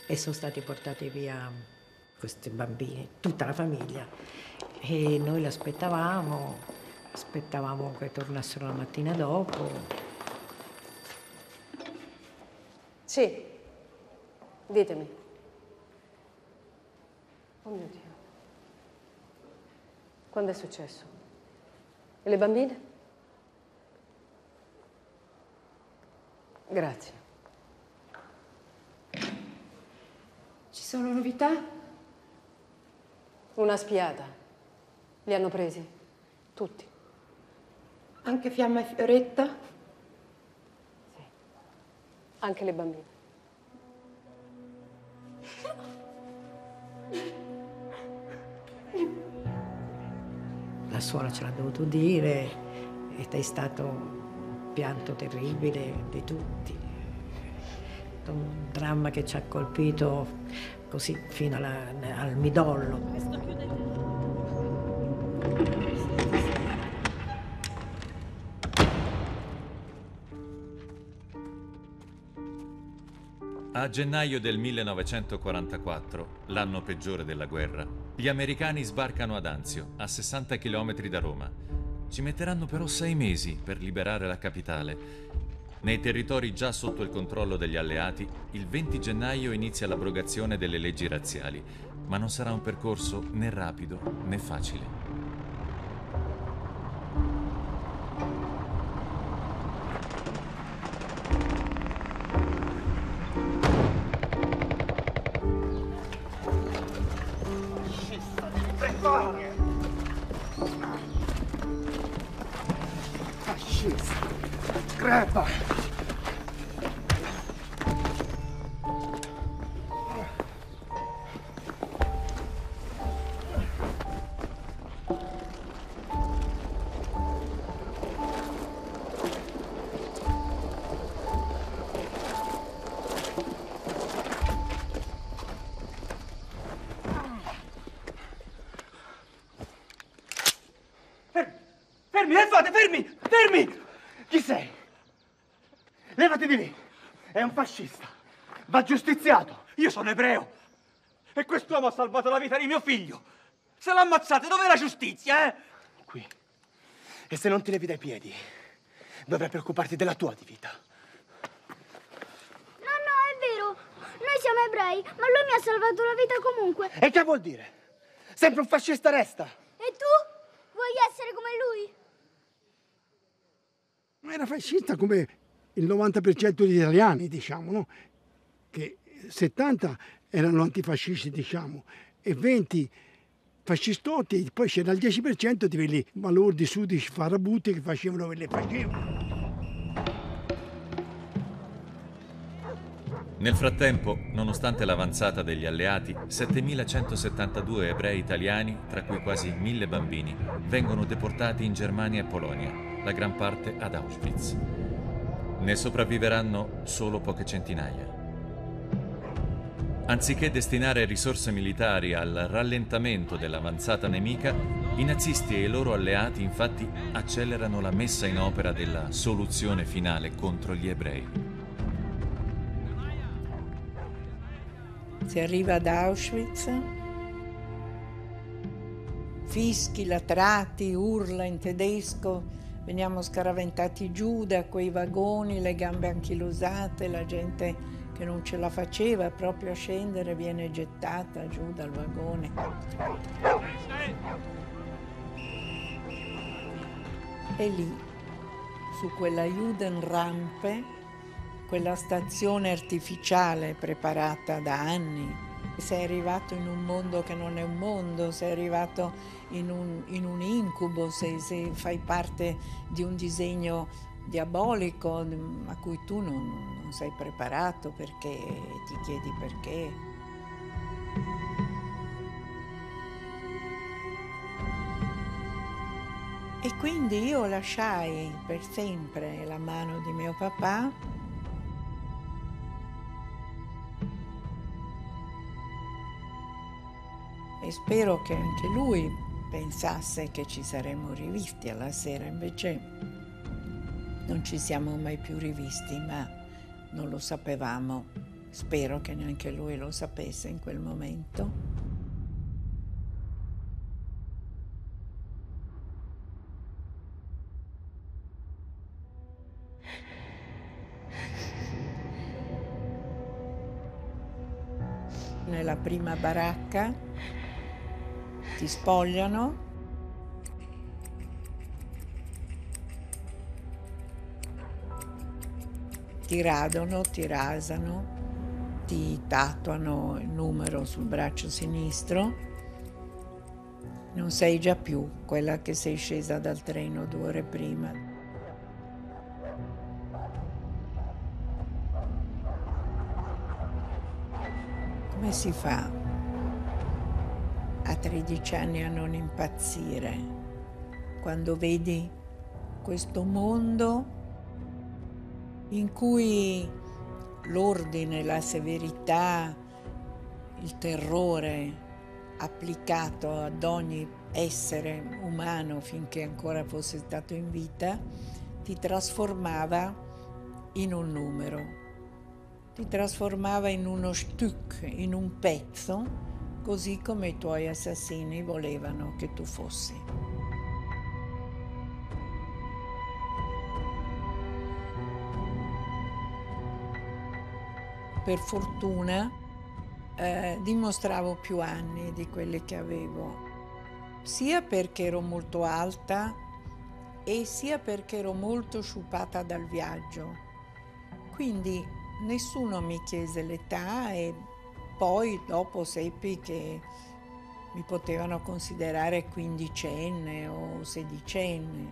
e sono stati portati via questi bambini, tutta la famiglia. E noi l'aspettavamo, aspettavamo che tornassero la mattina dopo. Sì, ditemi. Oh mio Dio. Quando è successo? E le bambine? Grazie. Ci sono novità? Una spiata. Li hanno presi. Tutti. Anche Fiamma e Fioretta? Sì. Anche le bambine. La suora ce l'ha dovuto dire ed è stato pianto terribile di tutti. Un dramma che ci ha colpito così fino alla, al midollo. A gennaio del 1944, l'anno peggiore della guerra, gli americani sbarcano ad Anzio, a 60 km da Roma. Ci metteranno però sei mesi per liberare la capitale. Nei territori già sotto il controllo degli alleati, il 20 gennaio inizia l'abrogazione delle leggi razziali, ma non sarà un percorso né rapido né facile. Fermi, che fate? Fermi! Fermi! Chi sei? Levati di lì! È un fascista! Va giustiziato! Io sono ebreo! E quest'uomo ha salvato la vita di mio figlio! Se l'ammazzate, dov'è la giustizia, eh? Qui. E se non ti levi dai piedi, dovrai preoccuparti della tua di vita. No, no, è vero. Noi siamo ebrei, ma lui mi ha salvato la vita comunque. E che vuol dire? Sempre un fascista resta! E tu? Vuoi essere come lui? Ma era fascista come il 90% degli italiani, diciamo, no? Che 70 erano antifascisti, diciamo, e 20 fascistotti, poi c'era il 10% di quelli malordi, sudici, farabutti che facevano quelle facevano. Nel frattempo, nonostante l'avanzata degli alleati, 7.172 ebrei italiani, tra cui quasi 1.000 bambini, vengono deportati in Germania e Polonia, la gran parte ad Auschwitz. Ne sopravviveranno solo poche centinaia. Anziché destinare risorse militari al rallentamento dell'avanzata nemica, i nazisti e i loro alleati infatti accelerano la messa in opera della soluzione finale contro gli ebrei. Si arriva ad Auschwitz, fischi, latrati, urla in tedesco, veniamo scaraventati giù da quei vagoni, le gambe anchilosate, la gente che non ce la faceva proprio a scendere viene gettata giù dal vagone. E lì, su quella Judenrampe, quella stazione artificiale preparata da anni. Sei arrivato in un mondo che non è un mondo, sei arrivato in un, in un incubo, se, se fai parte di un disegno diabolico a cui tu non, non sei preparato perché ti chiedi perché. E quindi io lasciai per sempre la mano di mio papà e spero che anche lui pensasse che ci saremmo rivisti alla sera, invece non ci siamo mai più rivisti, ma non lo sapevamo. Spero che neanche lui lo sapesse in quel momento. Nella prima baracca ti spogliano ti radono, ti rasano, ti tatuano il numero sul braccio sinistro. Non sei già più quella che sei scesa dal treno due ore prima. Come si fa a 13 anni a non impazzire. Quando vedi questo mondo in cui l'ordine, la severità, il terrore applicato ad ogni essere umano finché ancora fosse stato in vita, ti trasformava in un numero, ti trasformava in uno stuck, in un pezzo, così come i tuoi assassini volevano che tu fossi. per fortuna eh, dimostravo più anni di quelli che avevo, sia perché ero molto alta e sia perché ero molto sciupata dal viaggio. Quindi nessuno mi chiese l'età e poi dopo seppi che mi potevano considerare quindicenne o sedicenne,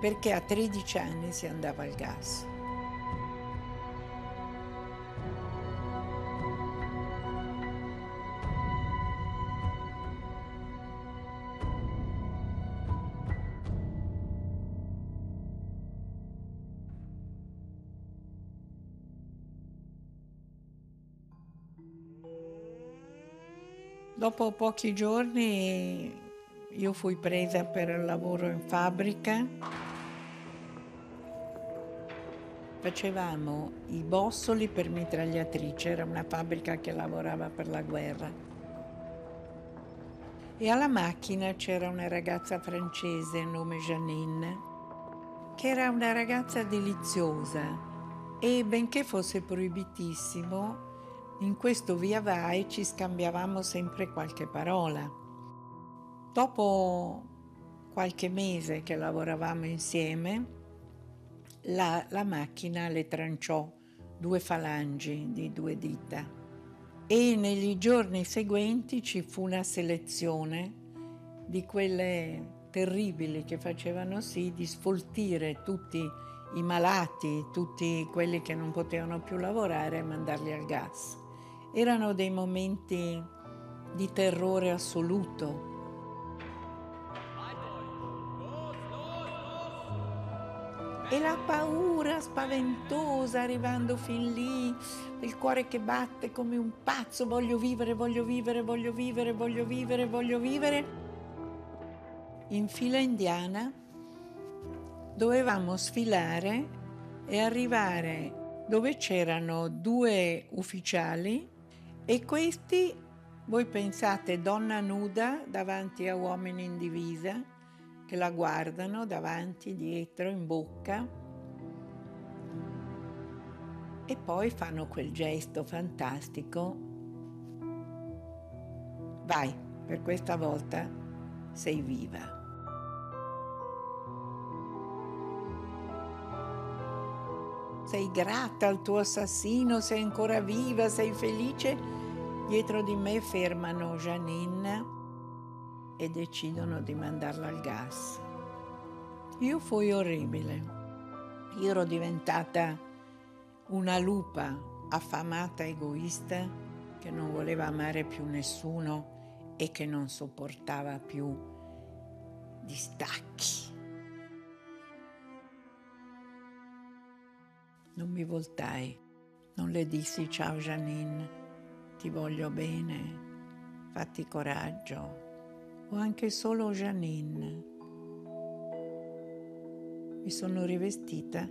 perché a 13 anni si andava al gas. Dopo pochi giorni io fui presa per il lavoro in fabbrica. Facevamo i bossoli per mitragliatrice, era una fabbrica che lavorava per la guerra. E alla macchina c'era una ragazza francese, nome Janine, che era una ragazza deliziosa e benché fosse proibitissimo, in questo via vai ci scambiavamo sempre qualche parola. Dopo qualche mese che lavoravamo insieme, la, la macchina le tranciò due falangi di due dita e negli giorni seguenti ci fu una selezione di quelle terribili che facevano sì di sfoltire tutti i malati, tutti quelli che non potevano più lavorare e mandarli al gas. Erano dei momenti di terrore assoluto. E la paura spaventosa arrivando fin lì, il cuore che batte come un pazzo, voglio vivere, voglio vivere, voglio vivere, voglio vivere, voglio vivere. In fila indiana dovevamo sfilare e arrivare dove c'erano due ufficiali e questi, voi pensate, donna nuda davanti a uomini in divisa che la guardano davanti, dietro, in bocca e poi fanno quel gesto fantastico. Vai, per questa volta sei viva. Sei grata al tuo assassino, sei ancora viva, sei felice. Dietro di me fermano Janine e decidono di mandarla al gas. Io fui orribile. Io ero diventata una lupa affamata, egoista, che non voleva amare più nessuno e che non sopportava più distacchi. Non mi voltai, non le dissi ciao Janine, ti voglio bene, fatti coraggio, o anche solo Janine. Mi sono rivestita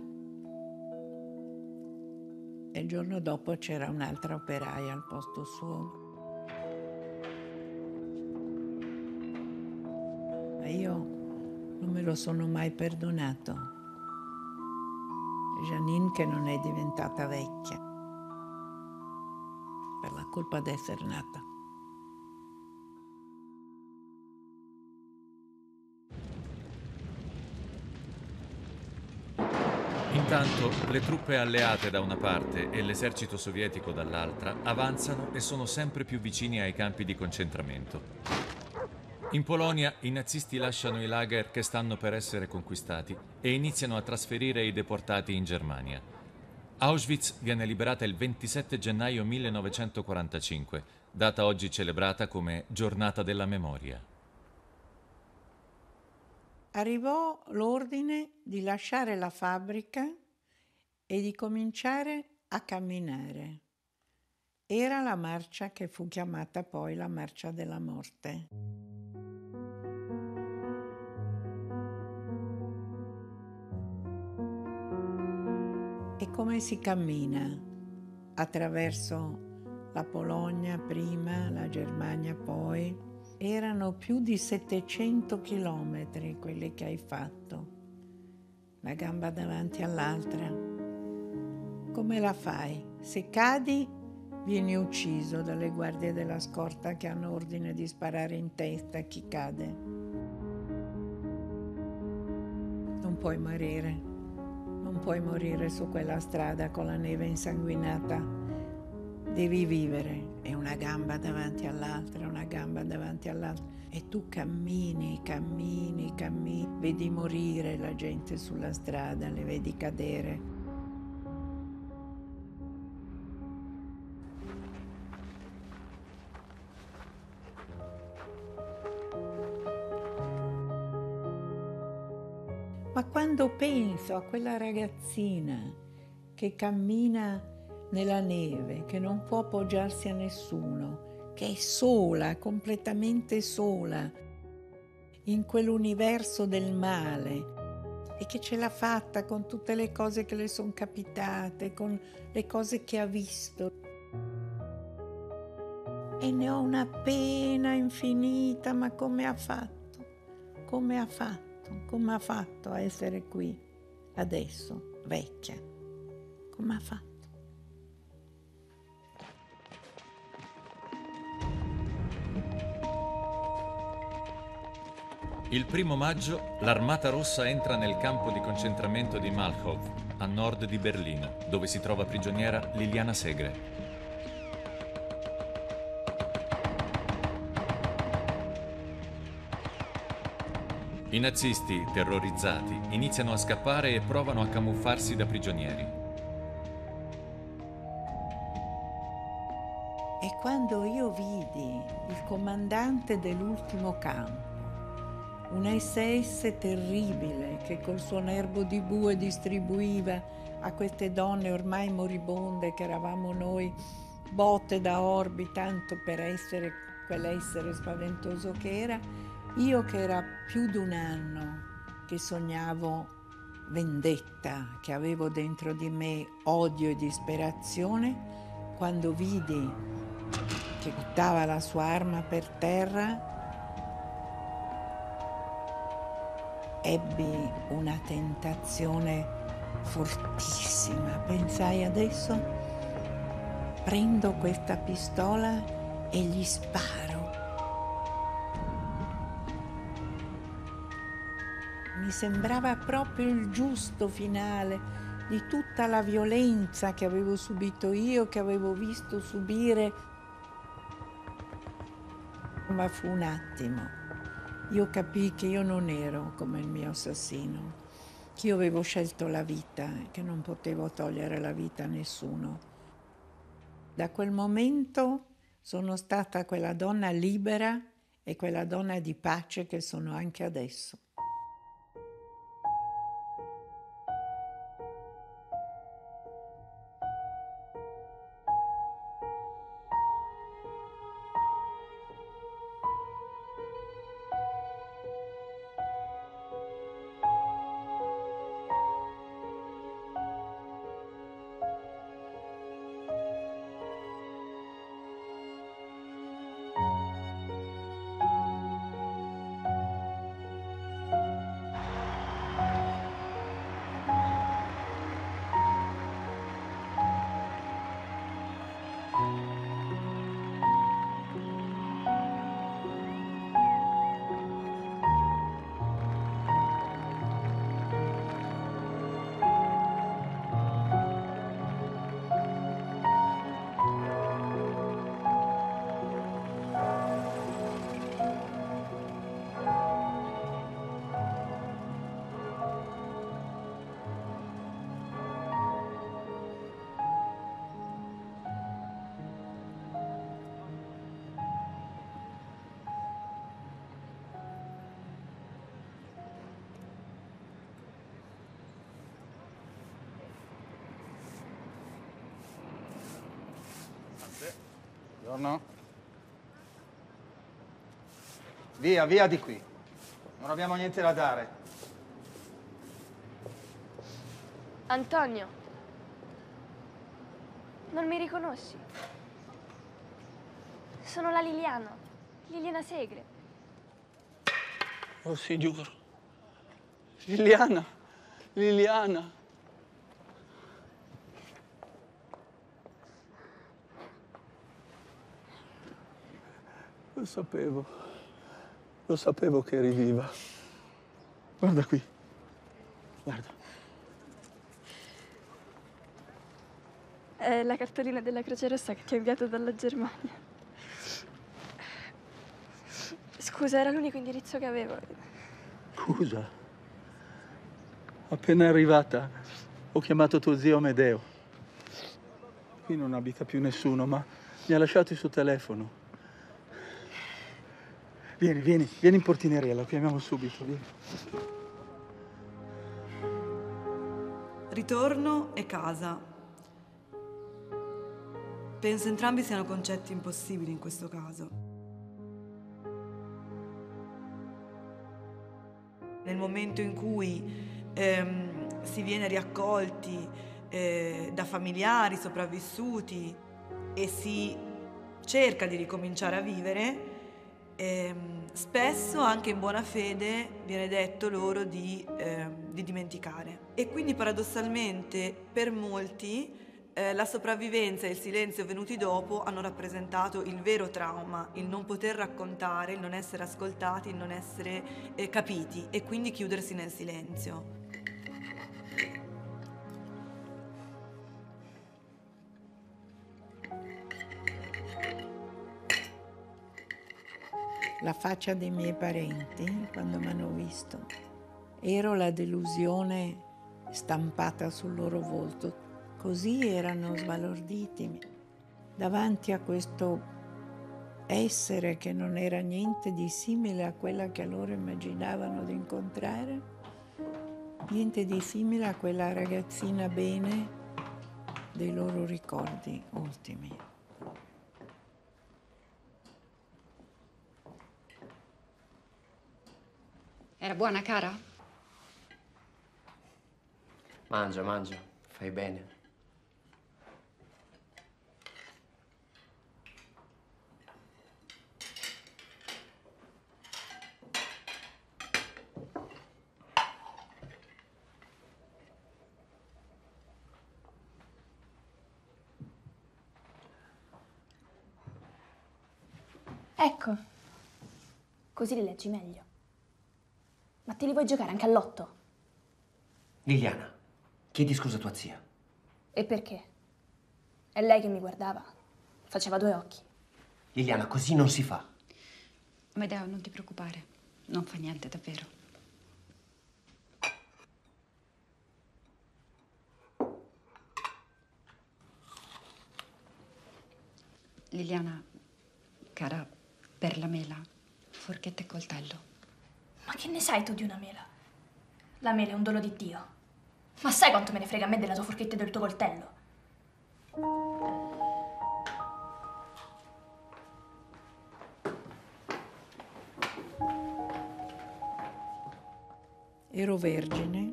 e il giorno dopo c'era un'altra operaia al posto suo. Ma io non me lo sono mai perdonato. Janine che non è diventata vecchia per la colpa d'essere nata. Intanto le truppe alleate da una parte e l'esercito sovietico dall'altra avanzano e sono sempre più vicini ai campi di concentramento. In Polonia i nazisti lasciano i lager che stanno per essere conquistati e iniziano a trasferire i deportati in Germania. Auschwitz viene liberata il 27 gennaio 1945, data oggi celebrata come Giornata della Memoria. Arrivò l'ordine di lasciare la fabbrica e di cominciare a camminare. Era la marcia che fu chiamata poi la marcia della morte. E come si cammina attraverso la Polonia prima, la Germania poi? Erano più di 700 chilometri quelli che hai fatto, la gamba davanti all'altra. Come la fai? Se cadi, vieni ucciso dalle guardie della scorta che hanno ordine di sparare in testa a chi cade. Non puoi morire, non puoi morire su quella strada con la neve insanguinata. Devi vivere, è una gamba davanti all'altra, una gamba davanti all'altra. E tu cammini, cammini, cammini, vedi morire la gente sulla strada, le vedi cadere. Quando penso a quella ragazzina che cammina nella neve, che non può appoggiarsi a nessuno, che è sola, completamente sola, in quell'universo del male e che ce l'ha fatta con tutte le cose che le sono capitate, con le cose che ha visto. E ne ho una pena infinita, ma come ha fatto? Come ha fatto? Come ha fatto a essere qui adesso, vecchia? Come ha fatto? Il primo maggio l'Armata Rossa entra nel campo di concentramento di Malchow, a nord di Berlino, dove si trova prigioniera Liliana Segre. I nazisti, terrorizzati, iniziano a scappare e provano a camuffarsi da prigionieri. E quando io vidi il comandante dell'ultimo campo, un SS terribile che col suo nervo di bue distribuiva a queste donne ormai moribonde che eravamo noi, botte da orbi, tanto per essere quell'essere spaventoso che era, io che era più di un anno che sognavo vendetta, che avevo dentro di me odio e disperazione, quando vidi che buttava la sua arma per terra, ebbi una tentazione fortissima. Pensai adesso prendo questa pistola e gli sparo. Sembrava proprio il giusto finale di tutta la violenza che avevo subito io, che avevo visto subire. Ma fu un attimo io capii che io non ero come il mio assassino, che io avevo scelto la vita che non potevo togliere la vita a nessuno. Da quel momento sono stata quella donna libera e quella donna di pace che sono anche adesso. Buongiorno. Via, via di qui. Non abbiamo niente da dare. Antonio, non mi riconosci? Sono la Liliana, Liliana Segre. Oh signor. Liliana. Liliana. Lo sapevo. Lo sapevo che eri viva. Guarda qui. Guarda. È la cartolina della Croce Rossa che ti ho inviato dalla Germania. Scusa, era l'unico indirizzo che avevo. Scusa. Appena arrivata ho chiamato tuo zio Amedeo. Qui non abita più nessuno, ma mi ha lasciato il suo telefono. Vieni, vieni, vieni in portineria, lo chiamiamo subito, vieni. Ritorno e casa. Penso entrambi siano concetti impossibili in questo caso. Nel momento in cui ehm, si viene riaccolti eh, da familiari sopravvissuti e si cerca di ricominciare a vivere, ehm, spesso anche in buona fede viene detto loro di, ehm, di dimenticare. E quindi paradossalmente per molti eh, la sopravvivenza e il silenzio venuti dopo hanno rappresentato il vero trauma, il non poter raccontare, il non essere ascoltati, il non essere eh, capiti e quindi chiudersi nel silenzio. La faccia dei miei parenti quando mi hanno visto. Ero la delusione stampata sul loro volto, così erano sbalorditi davanti a questo essere che non era niente di simile a quella che loro immaginavano di incontrare, niente di simile a quella ragazzina bene dei loro ricordi ultimi. Era buona, cara? Mangia, mangia, fai bene. Ecco, così li leggi meglio. Ma te li vuoi giocare anche all'otto? Liliana, chiedi scusa a tua zia. E perché? È lei che mi guardava. Faceva due occhi. Liliana, così non si fa. Medeo, non ti preoccupare. Non fa niente, davvero. Liliana, cara, per la mela, forchetta e coltello. Ma che ne sai tu di una mela? La mela è un dono di Dio. Ma sai quanto me ne frega a me della tua forchetta e del tuo coltello? Ero vergine,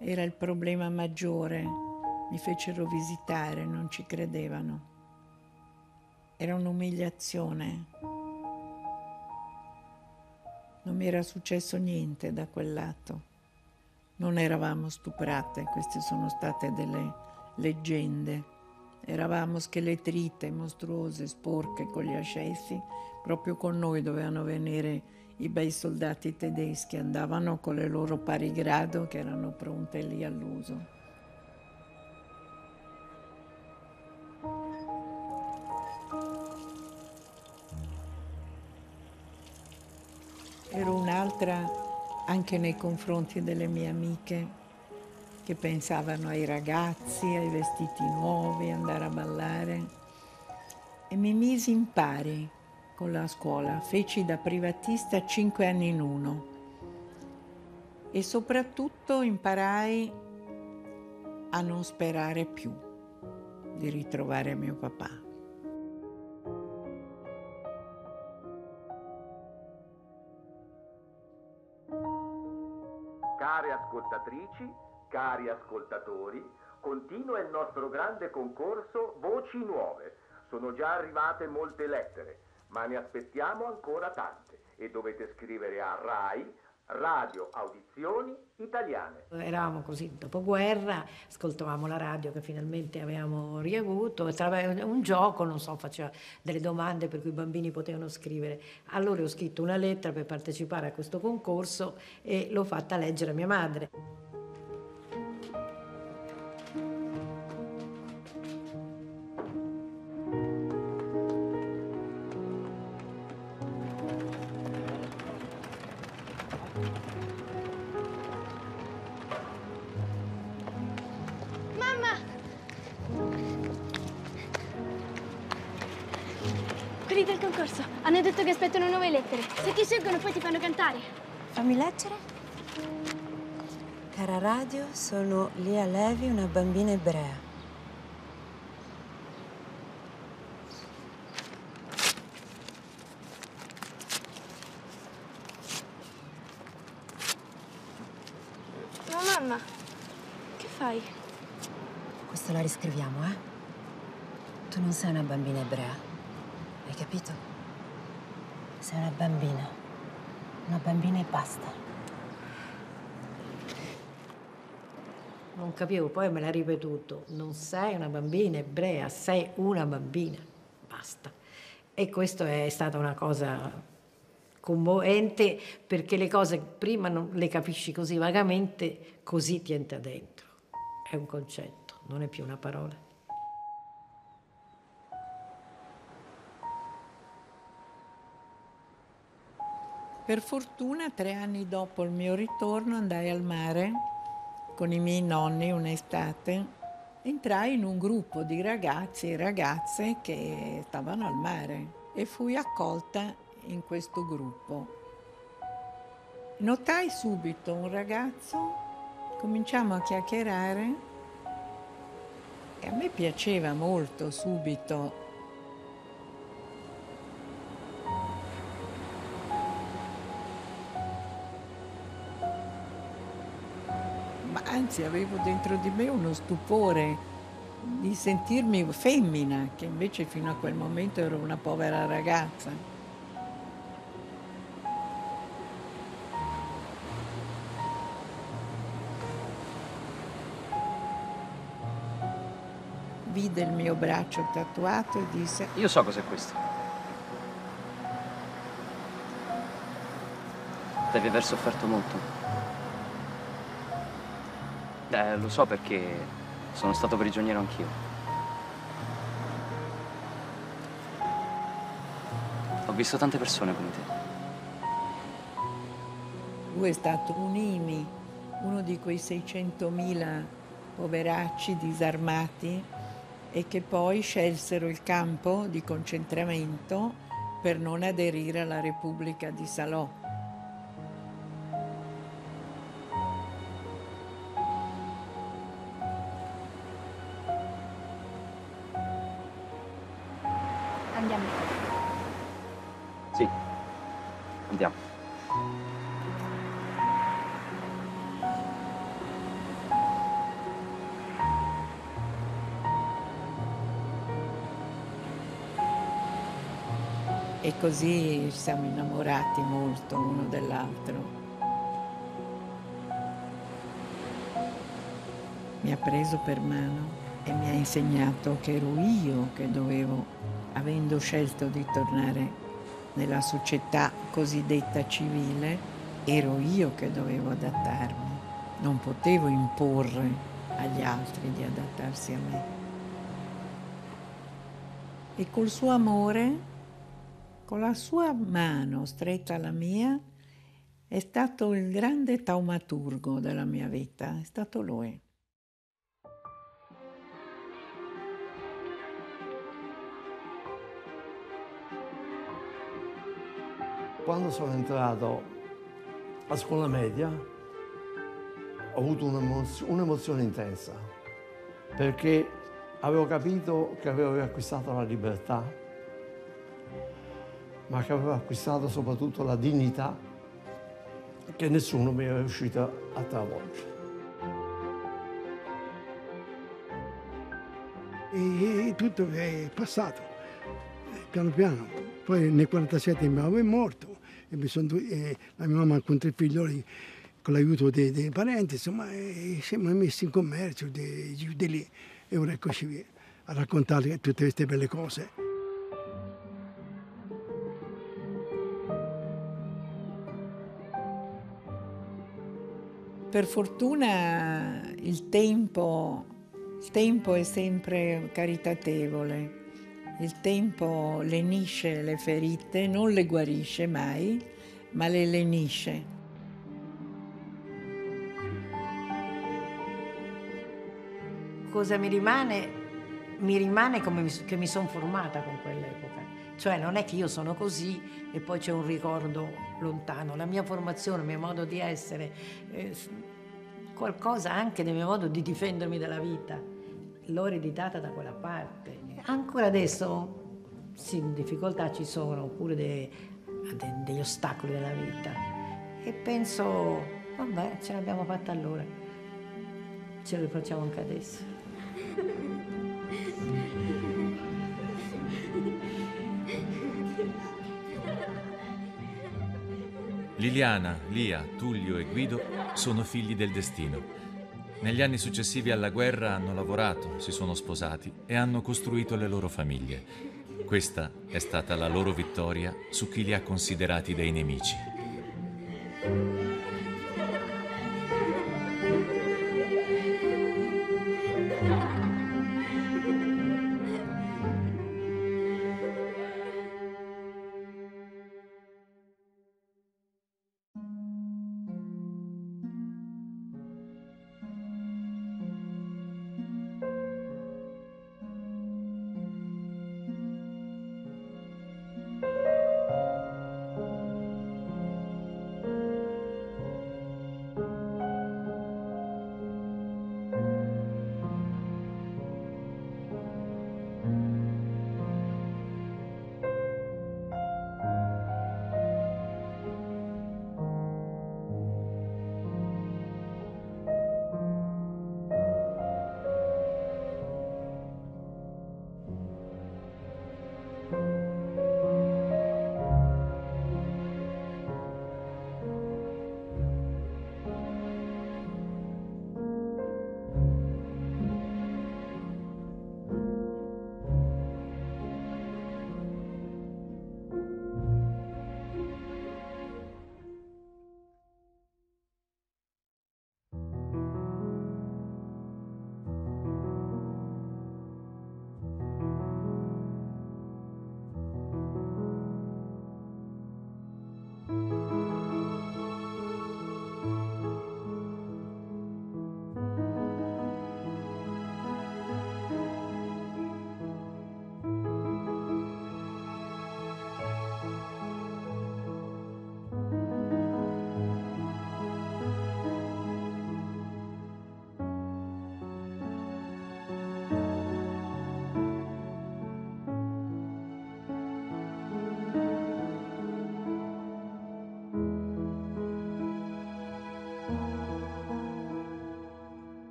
era il problema maggiore. Mi fecero visitare, non ci credevano. Era un'umiliazione. Mi era successo niente da quel lato. Non eravamo stuprate, queste sono state delle leggende. Eravamo scheletrite, mostruose, sporche con gli ascessi. Proprio con noi dovevano venire i bei soldati tedeschi, andavano con le loro pari grado che erano pronte lì all'uso. Un'altra anche nei confronti delle mie amiche che pensavano ai ragazzi, ai vestiti nuovi, andare a ballare. E mi misi in pari con la scuola, feci da privatista cinque anni in uno e soprattutto imparai a non sperare più di ritrovare mio papà. Ascoltatrici, cari ascoltatori, continua il nostro grande concorso Voci Nuove. Sono già arrivate molte lettere, ma ne aspettiamo ancora tante e dovete scrivere a RAI Radio Audizioni Italiane. Eravamo così dopoguerra, ascoltavamo la radio che finalmente avevamo riavuto, un gioco, non so, faceva delle domande per cui i bambini potevano scrivere. Allora ho scritto una lettera per partecipare a questo concorso e l'ho fatta leggere a mia madre. Quelli del concorso hanno detto che aspettano nuove lettere. Se ti seguono poi ti fanno cantare. Fammi leggere. Cara radio, sono Lia Levi, una bambina ebrea. Ma mamma, che fai? Questa la riscriviamo, eh? Tu non sei una bambina ebrea. Capito? Sei una bambina. Una bambina e basta. Non capivo, poi me l'ha ripetuto. Non sei una bambina ebrea, sei una bambina. Basta. E questo è stata una cosa commovente perché le cose prima non le capisci così vagamente, così ti entra dentro. È un concetto, non è più una parola. Per fortuna, tre anni dopo il mio ritorno, andai al mare con i miei nonni un'estate. Entrai in un gruppo di ragazzi e ragazze che stavano al mare e fui accolta in questo gruppo. Notai subito un ragazzo, cominciamo a chiacchierare e a me piaceva molto subito anzi avevo dentro di me uno stupore di sentirmi femmina, che invece fino a quel momento ero una povera ragazza. Vide il mio braccio tatuato e disse Io so cos'è questo. Devi aver sofferto molto. Eh, lo so perché sono stato prigioniero anch'io. Ho visto tante persone come te. Lui è stato un IMI, uno di quei 600.000 poveracci disarmati e che poi scelsero il campo di concentramento per non aderire alla Repubblica di Salò. Andiamo. Sì, andiamo. E così siamo innamorati molto uno dell'altro. Mi ha preso per mano e mi ha insegnato che ero io che dovevo, avendo scelto di tornare nella società cosiddetta civile, ero io che dovevo adattarmi. Non potevo imporre agli altri di adattarsi a me. E col suo amore con la sua mano stretta alla mia, è stato il grande taumaturgo della mia vita, è stato lui. Quando sono entrato a scuola media ho avuto un'emozione, intensa perché avevo capito che avevo riacquistato la libertà ma che aveva acquistato soprattutto la dignità che nessuno mi era riuscito a travolgere. E tutto è passato, piano piano. Poi nel 1947 mio papà è morto e, sono, e la mia mamma con tre figlioli con l'aiuto dei, dei parenti, insomma, siamo messi in commercio giù di lì e ora eccoci a raccontare tutte queste belle cose. Per fortuna il tempo, il tempo è sempre caritatevole, il tempo lenisce le ferite, non le guarisce mai, ma le lenisce. Cosa mi rimane? Mi rimane come mi, che mi sono formata con quell'epoca. Cioè non è che io sono così e poi c'è un ricordo lontano. La mia formazione, il mio modo di essere, eh, qualcosa anche del mio modo di difendermi dalla vita, l'ho ereditata da quella parte. Ancora adesso, sì, difficoltà ci sono, oppure de, de, degli ostacoli della vita. E penso, vabbè, ce l'abbiamo fatta allora, ce lo rifacciamo anche adesso. Liliana, Lia, Tullio e Guido sono figli del destino. Negli anni successivi alla guerra hanno lavorato, si sono sposati e hanno costruito le loro famiglie. Questa è stata la loro vittoria su chi li ha considerati dei nemici.